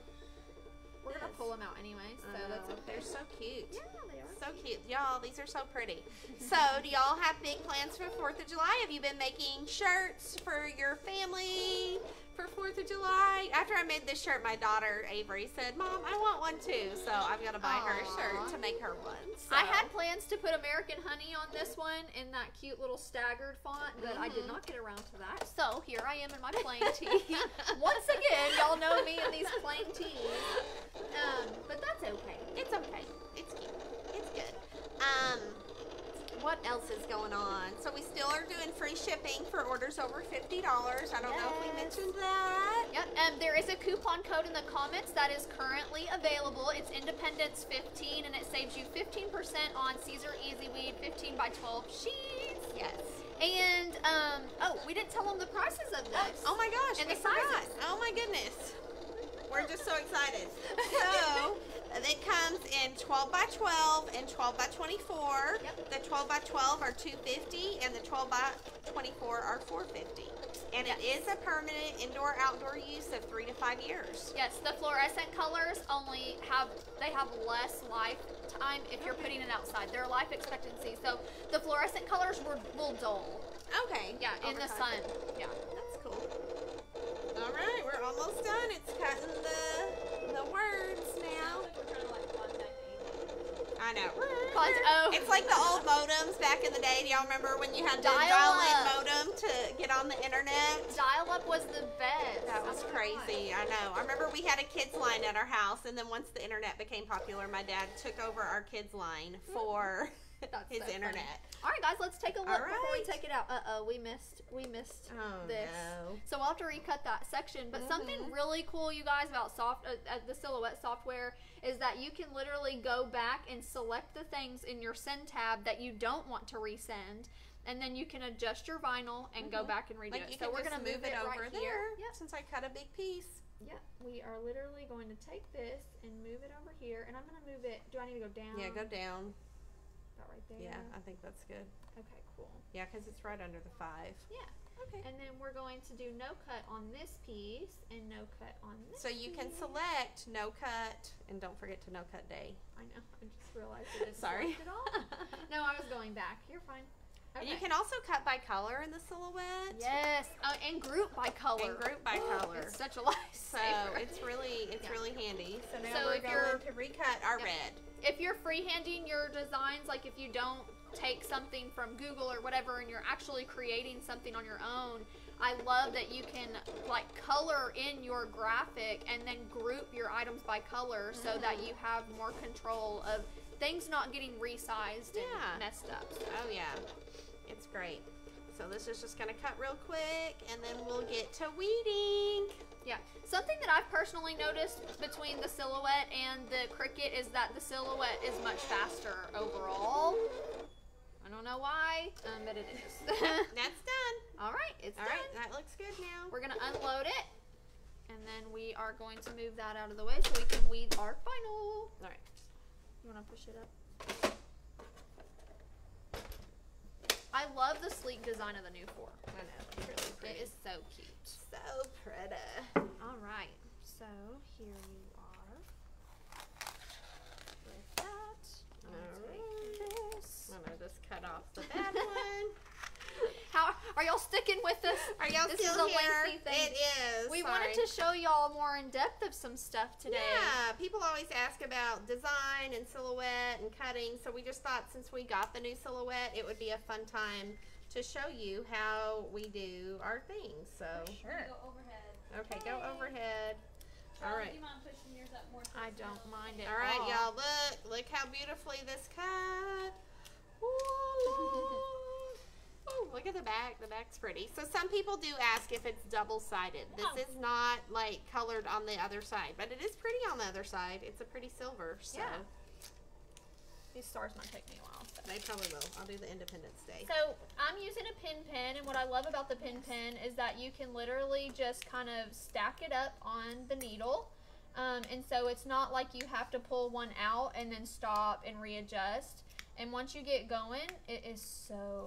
Speaker 2: We're gonna pull them out anyway, so that's
Speaker 1: Oh,
Speaker 2: okay.
Speaker 1: They're so cute.
Speaker 2: Yeah, they are.
Speaker 1: So cute, y'all. These are so pretty. So, do y'all have big plans for Fourth of July? Have you been making shirts for your family for Fourth of July? After I made this shirt, my daughter Avery said, "Mom, I want one too." So I'm gonna buy her a shirt to make her one. So.
Speaker 2: I had plans to put American Honey on this one in that cute little staggered font, but I did
Speaker 1: Mhm.
Speaker 2: not get around to that. So here I am in my plain [LAUGHS] tee. Once again, y'all know me in these plain tees. Um, but that's okay.
Speaker 1: It's okay. It's cute. It's good. Um, what else is going on? So we still are doing free shipping for orders over fifty dollars. I don't know if we mentioned that.
Speaker 2: Yep, and there is a coupon code in the comments that is currently available. It's Independence 15, and it saves you 15% on Siser Easy Weed 15 by 12 sheets.
Speaker 1: Yes.
Speaker 2: And um, oh, we didn't tell them the prices of this.
Speaker 1: Oh my gosh,
Speaker 2: And
Speaker 1: we
Speaker 2: the
Speaker 1: forgot.
Speaker 2: sizes.
Speaker 1: Oh my goodness. We're just so excited. [LAUGHS] So, Uh, it comes in 12 by 12 and 12 by 24.
Speaker 2: Yep.
Speaker 1: The 12 by 12 are 250 and the 12 by 24 are 450. And it is a permanent indoor outdoor use of 3 to 5 years.
Speaker 2: Yes, the fluorescent colors only have they have less lifetime if you're putting it outside. Their life expectancy. So the fluorescent colors will, will dull.
Speaker 1: Okay.
Speaker 2: Yeah, in the sun. Yeah.
Speaker 1: That's cool. All right, we're almost done. It's cutting the the words now.
Speaker 3: Like we're trying to like contact Amy.
Speaker 1: I know.
Speaker 2: Oh.
Speaker 1: It's like the old modems back in the day. Do y'all remember when you had to
Speaker 2: Dial
Speaker 1: dial in
Speaker 2: up.
Speaker 1: modem to get on the internet?
Speaker 2: Dial up was the best.
Speaker 1: That was crazy. I know. I remember we had a kids line at our house, and then once the internet became popular, my dad took over our kids line for [LAUGHS]
Speaker 2: That's
Speaker 1: his
Speaker 2: so funny.
Speaker 1: internet.
Speaker 2: All right, guys, let's take a look
Speaker 1: All
Speaker 2: before we take it out. Uh oh, we missed. We missed
Speaker 1: Oh
Speaker 2: this.
Speaker 1: no.
Speaker 2: So we'll have to recut that section. But something
Speaker 1: Mhm.
Speaker 2: really cool, you guys, about soft uh, uh, the silhouette software is that you can literally go back and select the things in your send tab that you don't want to resend, and then you can adjust your vinyl and go
Speaker 1: Mhm.
Speaker 2: back and redo
Speaker 1: Like
Speaker 2: it. so we're gonna
Speaker 1: move it over
Speaker 2: right
Speaker 1: there.
Speaker 2: here. Yep.
Speaker 1: Since I cut a big piece.
Speaker 2: Yep. We are literally going to take this and move it over here, and I'm gonna move it. Do I need to go down?
Speaker 1: Yeah, go down.
Speaker 2: About right there.
Speaker 1: Yeah, I think that's good.
Speaker 2: Okay. Cool.
Speaker 1: Yeah, because it's right under the five.
Speaker 2: Yeah.
Speaker 1: Okay.
Speaker 2: And then we're going to do no cut on this piece and no cut on this.
Speaker 1: So you can select no cut, and don't forget to no cut day.
Speaker 2: I know. [LAUGHS] I just realized it. [LAUGHS] didn't
Speaker 1: Sorry.
Speaker 2: it all. [LAUGHS] no, I was going back. You're fine.
Speaker 1: And you can also cut by color in the silhouette.
Speaker 2: Yes, uh, and group by color.
Speaker 1: And group by color.
Speaker 2: It's such a [LAUGHS]
Speaker 1: So it's really it's
Speaker 2: Yeah.
Speaker 1: really handy. So now
Speaker 2: So
Speaker 1: we're
Speaker 2: if you're-
Speaker 1: going to recut our
Speaker 2: Yeah.
Speaker 1: red.
Speaker 2: if you're freehanding your designs, like if you don't take something from Google or whatever, and you're actually creating something on your own, I love that you can like color in your graphic and then group your items by color so that
Speaker 1: Mhm.
Speaker 2: you have more control of things not getting resized and messed up.
Speaker 1: Oh yeah, it's great. So this is just gonna cut real quick, and then we'll get to weeding.
Speaker 2: Yeah. Something that I've personally noticed between the silhouette and the Cricut is that the silhouette is much faster overall. I don't know why, um, but it is. [LAUGHS]
Speaker 1: That's done.
Speaker 2: All right, it's
Speaker 1: All
Speaker 2: done.
Speaker 1: right, that looks good now.
Speaker 2: We're gonna unload it, and then we are going to move that out of the way so we can weed our final.
Speaker 1: All right.
Speaker 2: You wanna push it up? I love the sleek design of the new four.
Speaker 1: I know it's really pretty.
Speaker 2: is so cute.
Speaker 1: so pretty.
Speaker 2: All right, so here you are with that. I'm this.
Speaker 1: I'm gonna just cut off the bad [LAUGHS] one.
Speaker 2: How are y'all sticking with us?
Speaker 1: Are y'all
Speaker 2: This
Speaker 1: still
Speaker 2: is a
Speaker 1: here?
Speaker 2: lengthy thing.
Speaker 1: It is.
Speaker 2: We
Speaker 1: Sorry.
Speaker 2: wanted to show y'all more in depth of some stuff today.
Speaker 1: Yeah, people always ask about design and silhouette and cutting, so we just thought since we got the new silhouette, it would be a fun time to show you how we do our things. So,
Speaker 2: Sure.
Speaker 3: Go overhead.
Speaker 1: okay, go overhead. All
Speaker 3: Charlie,
Speaker 1: right.
Speaker 3: Do you mind pushing yours up more? to
Speaker 2: I don't mind it.
Speaker 1: All right, y'all, look, Look how beautifully this cut. Voila. [LAUGHS] Oh, look at the back. The back's pretty. So some people do ask if it's double-sided. This is not like colored on the other side, but it is pretty on the other side. It's a pretty silver. So
Speaker 2: Yeah. These stars might take me a while. So.
Speaker 1: they probably will. I'll do the Independence Day.
Speaker 2: So I'm using a pin pen, and what I love about the pin pen is that you can literally just kind of stack it up on the needle. Um, and so it's not like you have to pull one out and then stop and readjust. And once you get going, it is so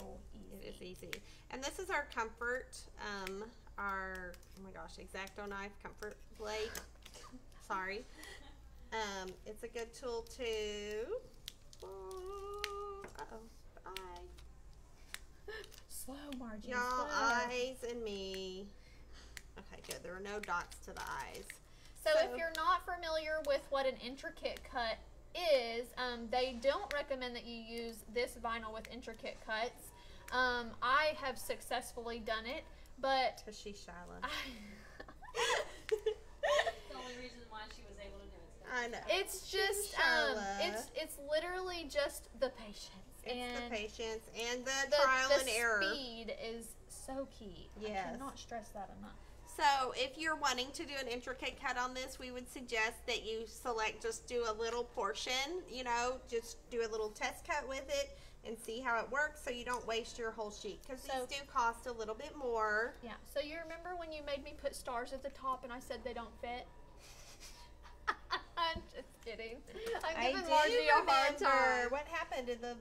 Speaker 1: is
Speaker 2: easy.
Speaker 1: easy. And this is our comfort, um, our, oh my gosh, Exacto knife comfort blade. Sorry. Um, it's a good tool to, oh, uh-oh, bye.
Speaker 2: Slow, Marji.
Speaker 1: Y'all, eyes and me. Okay, good. There are no dots to the eyes.
Speaker 2: So,
Speaker 1: So-
Speaker 2: if you're not familiar with what an intricate cut is, um, they don't recommend that you use this vinyl with intricate cuts. Um, I have successfully done it, but
Speaker 1: Because she's Shyla. [LAUGHS]
Speaker 3: the only reason why she was able to do it.
Speaker 1: I know.
Speaker 2: it's just um, it's it's literally just the patience
Speaker 1: It's
Speaker 2: and
Speaker 1: the patience and the,
Speaker 2: the,
Speaker 1: trial
Speaker 2: the
Speaker 1: and error.
Speaker 2: speed is so key. I
Speaker 1: Yes.
Speaker 2: cannot stress that enough.
Speaker 1: So, if you're wanting to do an intricate cut on this, we would suggest that you select just do a little portion, you know, just do a little test cut with it and see how it works so you don't waste your whole sheet because
Speaker 2: So-
Speaker 1: these do cost a little bit more.
Speaker 2: Yeah. So you remember when you made me put stars at the top and I said they don't fit? [LAUGHS] I'm just kidding. I'm giving Marji a hard time.
Speaker 1: What happened to the,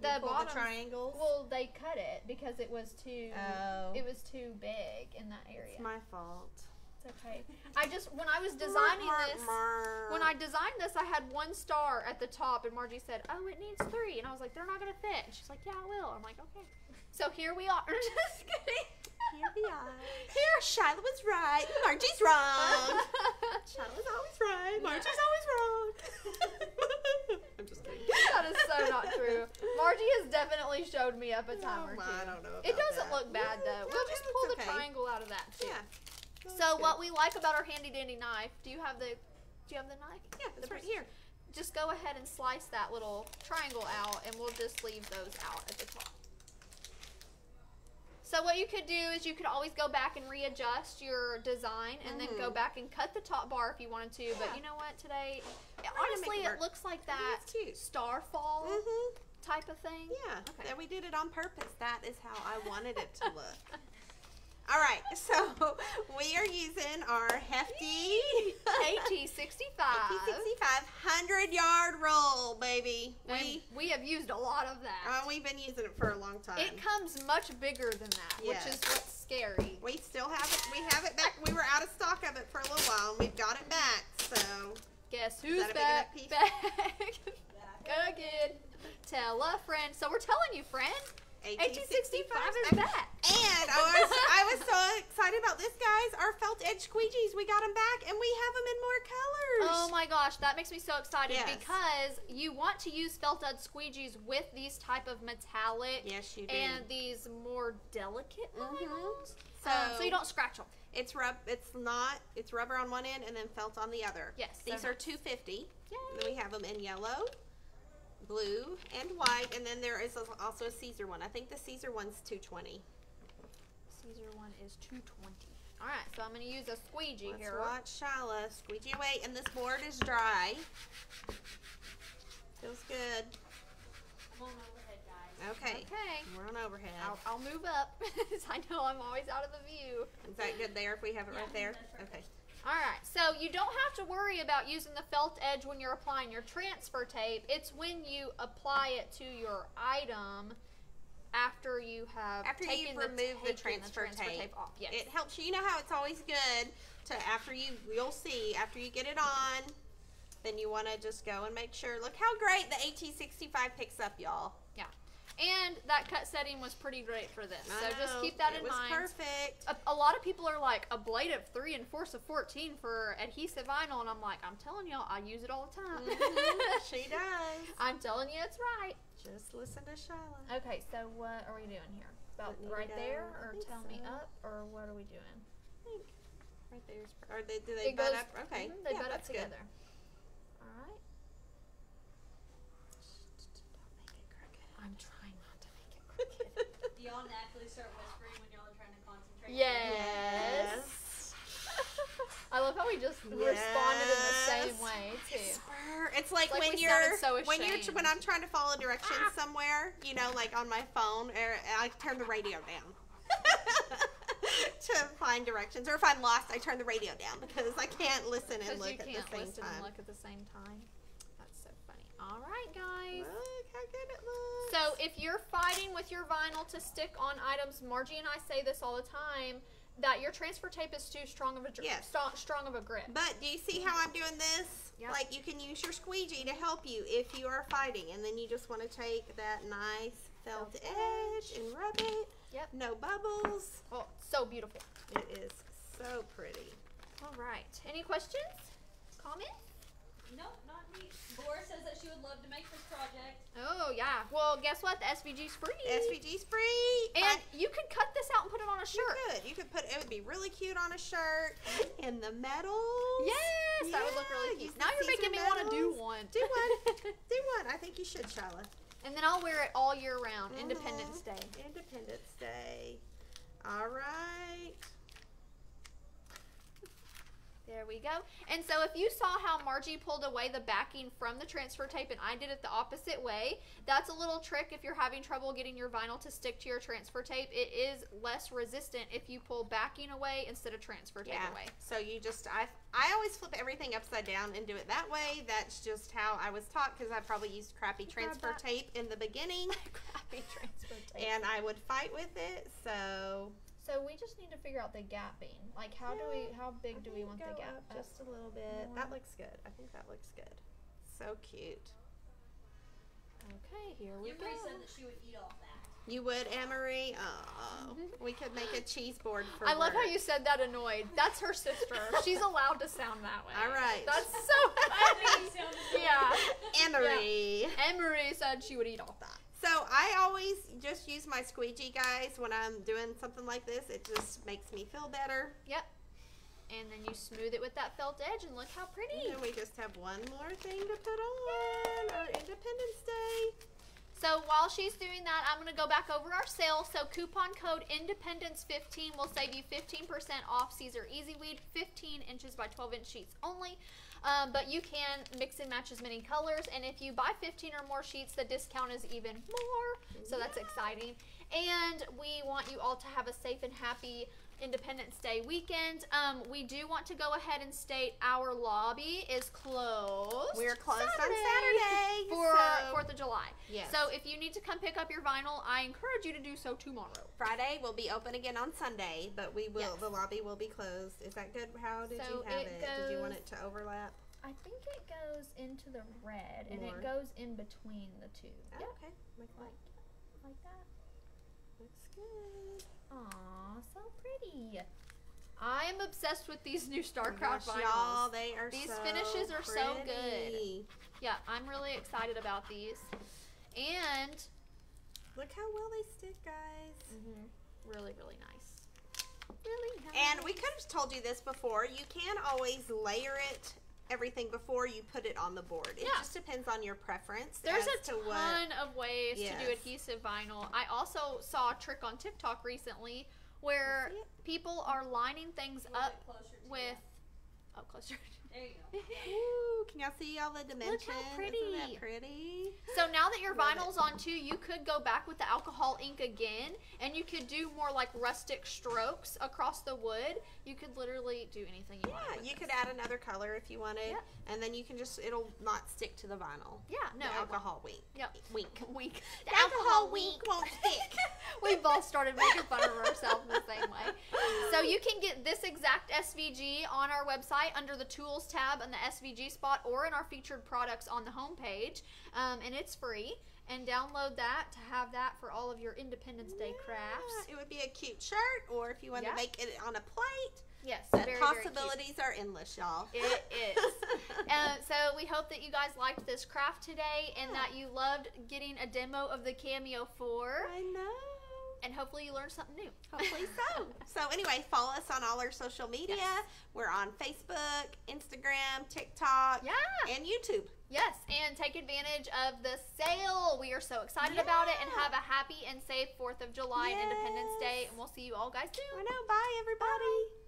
Speaker 2: The bottom-
Speaker 1: the triangles?
Speaker 2: Well, they cut it because it was too
Speaker 1: Oh.
Speaker 2: it was too big in that area.
Speaker 1: it's my fault.
Speaker 2: Okay. I just when I was designing this when I designed this I had one star at the top and Marji said, "Oh, it needs 3." And I was like, "They're not going to fit." And she's like, "Yeah, I will." I'm like, "Okay." So here we are. [LAUGHS] just kidding.
Speaker 1: Here we are. [LAUGHS] Here, Shyla was right. Marji's wrong. [LAUGHS] Shyla was always right. Marji's always wrong. I'm just kidding.
Speaker 2: that is so not true. Marji has definitely showed me up a time or two.
Speaker 1: I don't know.
Speaker 2: It doesn't
Speaker 1: that.
Speaker 2: look bad though.
Speaker 1: No,
Speaker 2: We'll just pull the
Speaker 1: okay.
Speaker 2: triangle out of that too.
Speaker 1: Yeah.
Speaker 2: So what we like about our handy dandy knife? Do you have the? Do you have the knife?
Speaker 1: Yeah, it's
Speaker 2: The
Speaker 1: right here.
Speaker 2: Just go ahead and slice that little triangle out, and we'll just leave those out at the top. So what you could do is you could always go back and readjust your design, and then go
Speaker 1: Mhm.
Speaker 2: back and cut the top bar if you wanted to. But you know what? Today,
Speaker 1: gonna
Speaker 2: honestly,
Speaker 1: it
Speaker 2: it looks like that starfall
Speaker 1: Mm-hmm.
Speaker 2: type of thing.
Speaker 1: Yeah.
Speaker 2: Okay.
Speaker 1: And we did it on purpose. That is how I wanted it to look. [LAUGHS] All right. [LAUGHS] So we are using our hefty
Speaker 2: AT65. [LAUGHS]
Speaker 1: 100 yard roll, baby.
Speaker 2: And
Speaker 1: We
Speaker 2: we have used a lot of that.
Speaker 1: uh, we've been using it for a long time.
Speaker 2: It comes much bigger than that,
Speaker 1: Yes.
Speaker 2: which is what's scary.
Speaker 1: We still have it. We have it back. We were out of stock of it for a little while, and we've got it back. So
Speaker 2: Guess who's
Speaker 1: a
Speaker 2: back? [LAUGHS] Back again. Tell a friend. So we're telling you, friend. AT65 is
Speaker 1: back.
Speaker 2: back.
Speaker 1: And I was I was so excited about this, guys. Our felt edge squeegees, we got them back, and we have them in more colors.
Speaker 2: Oh my gosh, that makes me so excited
Speaker 1: Yes.
Speaker 2: because you want to use felt edge squeegees with these type of metallic
Speaker 1: Yes, you do.
Speaker 2: and these more delicate
Speaker 1: Mhm.
Speaker 2: vinyls.
Speaker 1: So-
Speaker 2: Um, so you don't scratch them.
Speaker 1: It's rub. It's not. It's rubber on one end and then felt on the other.
Speaker 2: Yes,
Speaker 1: These
Speaker 2: they're
Speaker 1: are two fifty.
Speaker 2: Yay.
Speaker 1: Then we have them in yellow, blue, and white, and then there is also a Siser one. I think the Siser one's two twenty.
Speaker 2: Siser one is 220. All right, so I'm going to use a squeegee
Speaker 1: Let's
Speaker 2: here.
Speaker 1: watch Shyla squeegee away, and this board is dry. Feels good.
Speaker 3: I'm on overhead, guys.
Speaker 1: Okay.
Speaker 2: Okay.
Speaker 1: We're on overhead.
Speaker 2: I'll, I'll move up [LAUGHS] 'cause I know I'm always out of the view.
Speaker 1: Is that good there if we have it right there?
Speaker 3: that's.
Speaker 1: Okay.
Speaker 2: All right, so you don't have to worry about using the felt edge when you're applying your transfer tape. It's when you apply it to your item after you have
Speaker 1: After
Speaker 2: taken
Speaker 1: you've
Speaker 2: the,
Speaker 1: the
Speaker 2: taken
Speaker 1: transfer, tape,
Speaker 2: off. Yes.
Speaker 1: it helps you. You know how it's always good to after you you'll see after you get it on, then you want to just go and make sure. Look how great the AT65 picks up, y'all.
Speaker 2: And that cut setting was pretty great for this.
Speaker 1: I
Speaker 2: so just keep that
Speaker 1: it
Speaker 2: in
Speaker 1: was
Speaker 2: mind.
Speaker 1: perfect.
Speaker 2: A, a lot of people are like a blade of three and force of fourteen for adhesive vinyl, and I'm like, I'm telling y'all, I use it all the time.
Speaker 1: Mhm, [LAUGHS] she does.
Speaker 2: I'm telling you, it's right.
Speaker 1: Just listen to Shyla.
Speaker 2: Okay, so what are we doing here? About
Speaker 1: Doesn't need to
Speaker 2: right there, or tell me up, or what are we doing?
Speaker 1: Think right there's. Are they? Do they
Speaker 2: It
Speaker 1: butt
Speaker 2: goes-
Speaker 1: up? Okay.
Speaker 2: mhm, they
Speaker 1: yeah,
Speaker 2: butt up
Speaker 1: good.
Speaker 2: together. All right.
Speaker 3: on to actually start whispering when y'all are trying to concentrate.
Speaker 2: Yes. I love how we just responded in the same way too.
Speaker 1: Whisper. It's like,
Speaker 2: like
Speaker 1: when you're
Speaker 2: so
Speaker 1: when you're
Speaker 2: ashamed.
Speaker 1: when I'm trying to follow directions somewhere, you know, like on my phone, or I turn the radio down [LAUGHS] to find directions. Or if I'm lost, I turn the radio down because I can't listen and look
Speaker 2: you
Speaker 1: at
Speaker 2: can't
Speaker 1: the same
Speaker 2: listen
Speaker 1: time.
Speaker 2: and look at the same time. That's so funny. All right, guys.
Speaker 1: Look how good it looks.
Speaker 2: So if you're fighting with your vinyl to stick on items, Marji and I say this all the time that your transfer tape is too strong of a dr-
Speaker 1: Yes.
Speaker 2: sto- strong of a grip.
Speaker 1: But do you see how I'm doing this?
Speaker 2: Yep.
Speaker 1: Like you can use your squeegee to help you if you are fighting, and then you just want to take that nice felt
Speaker 2: Felt
Speaker 1: edge and rub it.
Speaker 2: Yep.
Speaker 1: No bubbles.
Speaker 2: Oh, so beautiful.
Speaker 1: It is so pretty.
Speaker 2: All right. Any questions? Comments?
Speaker 3: No, not me. Laura says that she would love to make this project.
Speaker 2: Oh yeah. Well, guess what? The SVG's free.
Speaker 1: SVG's free.
Speaker 2: And
Speaker 1: Find-
Speaker 2: you could cut this out and put it on a
Speaker 1: you
Speaker 2: shirt.
Speaker 1: could. You could put it would be really cute on a shirt [LAUGHS] in the metal.
Speaker 2: Yes, that would look really cute.
Speaker 1: the
Speaker 2: Now you're making me want to do one.
Speaker 1: Do one. [LAUGHS] do one. I think you should, Shyla.
Speaker 2: and then I'll wear it all year round,
Speaker 1: Mhm.
Speaker 2: Independence Day.
Speaker 1: Independence Day. All right.
Speaker 2: There we go. And so if you saw how Marji pulled away the backing from the transfer tape and I did it the opposite way, that's a little trick if you're having trouble getting your vinyl to stick to your transfer tape. It is less resistant if you pull backing away instead of transfer tape
Speaker 1: Yeah.
Speaker 2: away.
Speaker 1: So you just I I always flip everything upside down and do it that way. That's just how I was taught because I probably used crappy transfer tape in the beginning, [LAUGHS]
Speaker 2: Crappy transfer [LAUGHS] tape.
Speaker 1: and I would fight with it. So
Speaker 2: So we just need to figure out the gapping. Like how do we how big do we want the gap?
Speaker 1: up just a little bit?
Speaker 2: more.
Speaker 1: That looks good. I think that looks good. So cute.
Speaker 2: Okay, here we
Speaker 3: Emery
Speaker 2: go.
Speaker 3: said that she would eat all that.
Speaker 1: You would, Emery? Oh, we could make a cheese board for.
Speaker 2: I love how you said that annoyed. That's her sister. [LAUGHS] She's allowed to sound that way.
Speaker 1: All right.
Speaker 2: That's [LAUGHS] so
Speaker 3: I think
Speaker 2: funny.
Speaker 3: it sounded [LAUGHS]
Speaker 2: Yeah.
Speaker 1: Emery.
Speaker 2: Emery said she would eat all that.
Speaker 1: So I always just use my squeegee, guys, when I'm doing something like this. It just makes me feel better.
Speaker 2: Yep. And then you smooth it with that felt edge, and look how pretty.
Speaker 1: And then we just have one more thing to put on our Independence Day.
Speaker 2: So while she's doing that, I'm going to go back over our sale. So coupon code Independence15 will save you 15% off Siser Easy Weed, 15 inches by 12 inch sheets only. Um, but you can mix and match as many colors, and if you buy 15 or more sheets, the discount is even more. So that's exciting. And we want you all to have a safe and happy Independence Day weekend. Um, we do want to go ahead and state our lobby is closed.
Speaker 1: We're closed on Saturday,
Speaker 2: for
Speaker 1: so-
Speaker 2: Fourth of July.
Speaker 1: Yes.
Speaker 2: So if you need to come pick up your vinyl, I encourage you to do so tomorrow.
Speaker 1: Friday will be open again on Sunday, but we will
Speaker 2: Yes.
Speaker 1: the lobby will be closed. Is that good? How did
Speaker 2: So
Speaker 1: you have
Speaker 2: it
Speaker 1: it? Did you want it to overlap?
Speaker 2: I think it goes into the red, and it goes in between the two.
Speaker 1: Oh,
Speaker 2: Yep,
Speaker 1: okay. Like
Speaker 2: like like that.
Speaker 1: Looks good.
Speaker 2: Aw, so pretty. I am obsessed with these new
Speaker 1: Oh
Speaker 2: StarCraft
Speaker 1: gosh, y'all, they are
Speaker 2: These
Speaker 1: so
Speaker 2: finishes are so good.
Speaker 1: pretty.
Speaker 2: Yeah, I'm really excited about these. And
Speaker 1: Look how well they stick, guys. Mm-hmm.
Speaker 2: really, really nice. Really nice.
Speaker 1: And we could have told you this before. You can always layer it everything before you put it on the board. It
Speaker 2: Yeah.
Speaker 1: just depends on your preference.
Speaker 2: There's
Speaker 1: as
Speaker 2: a
Speaker 1: to
Speaker 2: ton
Speaker 1: what.
Speaker 2: of ways to do adhesive vinyl. I also saw a trick on TikTok recently where people are lining things up
Speaker 3: bit closer to
Speaker 2: with
Speaker 3: that.
Speaker 2: oh closer. [LAUGHS]
Speaker 3: There you go. [LAUGHS]
Speaker 1: Ooh, can y'all see all the dimension?
Speaker 2: pretty.
Speaker 1: Isn't that pretty?
Speaker 2: So now that your vinyl's on too, you could go back with the alcohol ink again, and you could do more like rustic strokes across the wood. You could literally do anything you
Speaker 1: Yeah,
Speaker 2: want. with
Speaker 1: you
Speaker 2: this.
Speaker 1: could add another color if you wanted,
Speaker 2: Yep.
Speaker 1: and then you can just it'll not stick to the vinyl.
Speaker 2: Yeah, no
Speaker 1: the alcohol wink.
Speaker 2: Yep.
Speaker 1: Wink. [LAUGHS]
Speaker 2: Wink.
Speaker 1: The alcohol wink won't stick. [LAUGHS]
Speaker 2: we both started making fun of ourselves the same way. So you can get this exact SVG on our website under the Tools tab on the SVG spot or in our featured products on the homepage, um, and it's free. And download that to have that for all of your Independence Day crafts.
Speaker 1: Yeah, it would be a cute shirt, or if you want
Speaker 2: Yeah.
Speaker 1: to make it on a plate.
Speaker 2: Yes,
Speaker 1: The
Speaker 2: very, very
Speaker 1: possibilities are endless, y'all.
Speaker 2: It is. [LAUGHS] Uh, so we hope that you guys liked this craft today and
Speaker 1: Yeah.
Speaker 2: that you loved getting a demo of the Cameo 4.
Speaker 1: I know.
Speaker 2: And hopefully you learned something new.
Speaker 1: Hopefully so. [LAUGHS] so anyway, follow us on all our social media.
Speaker 2: Yes.
Speaker 1: We're on Facebook, Instagram, TikTok,
Speaker 2: Yeah.
Speaker 1: and YouTube.
Speaker 2: Yes, and take advantage of the sale. We are so excited about it and have a happy and safe 4th of July and Independence Day. And we'll see you all guys soon.
Speaker 1: I know. Bye, everybody.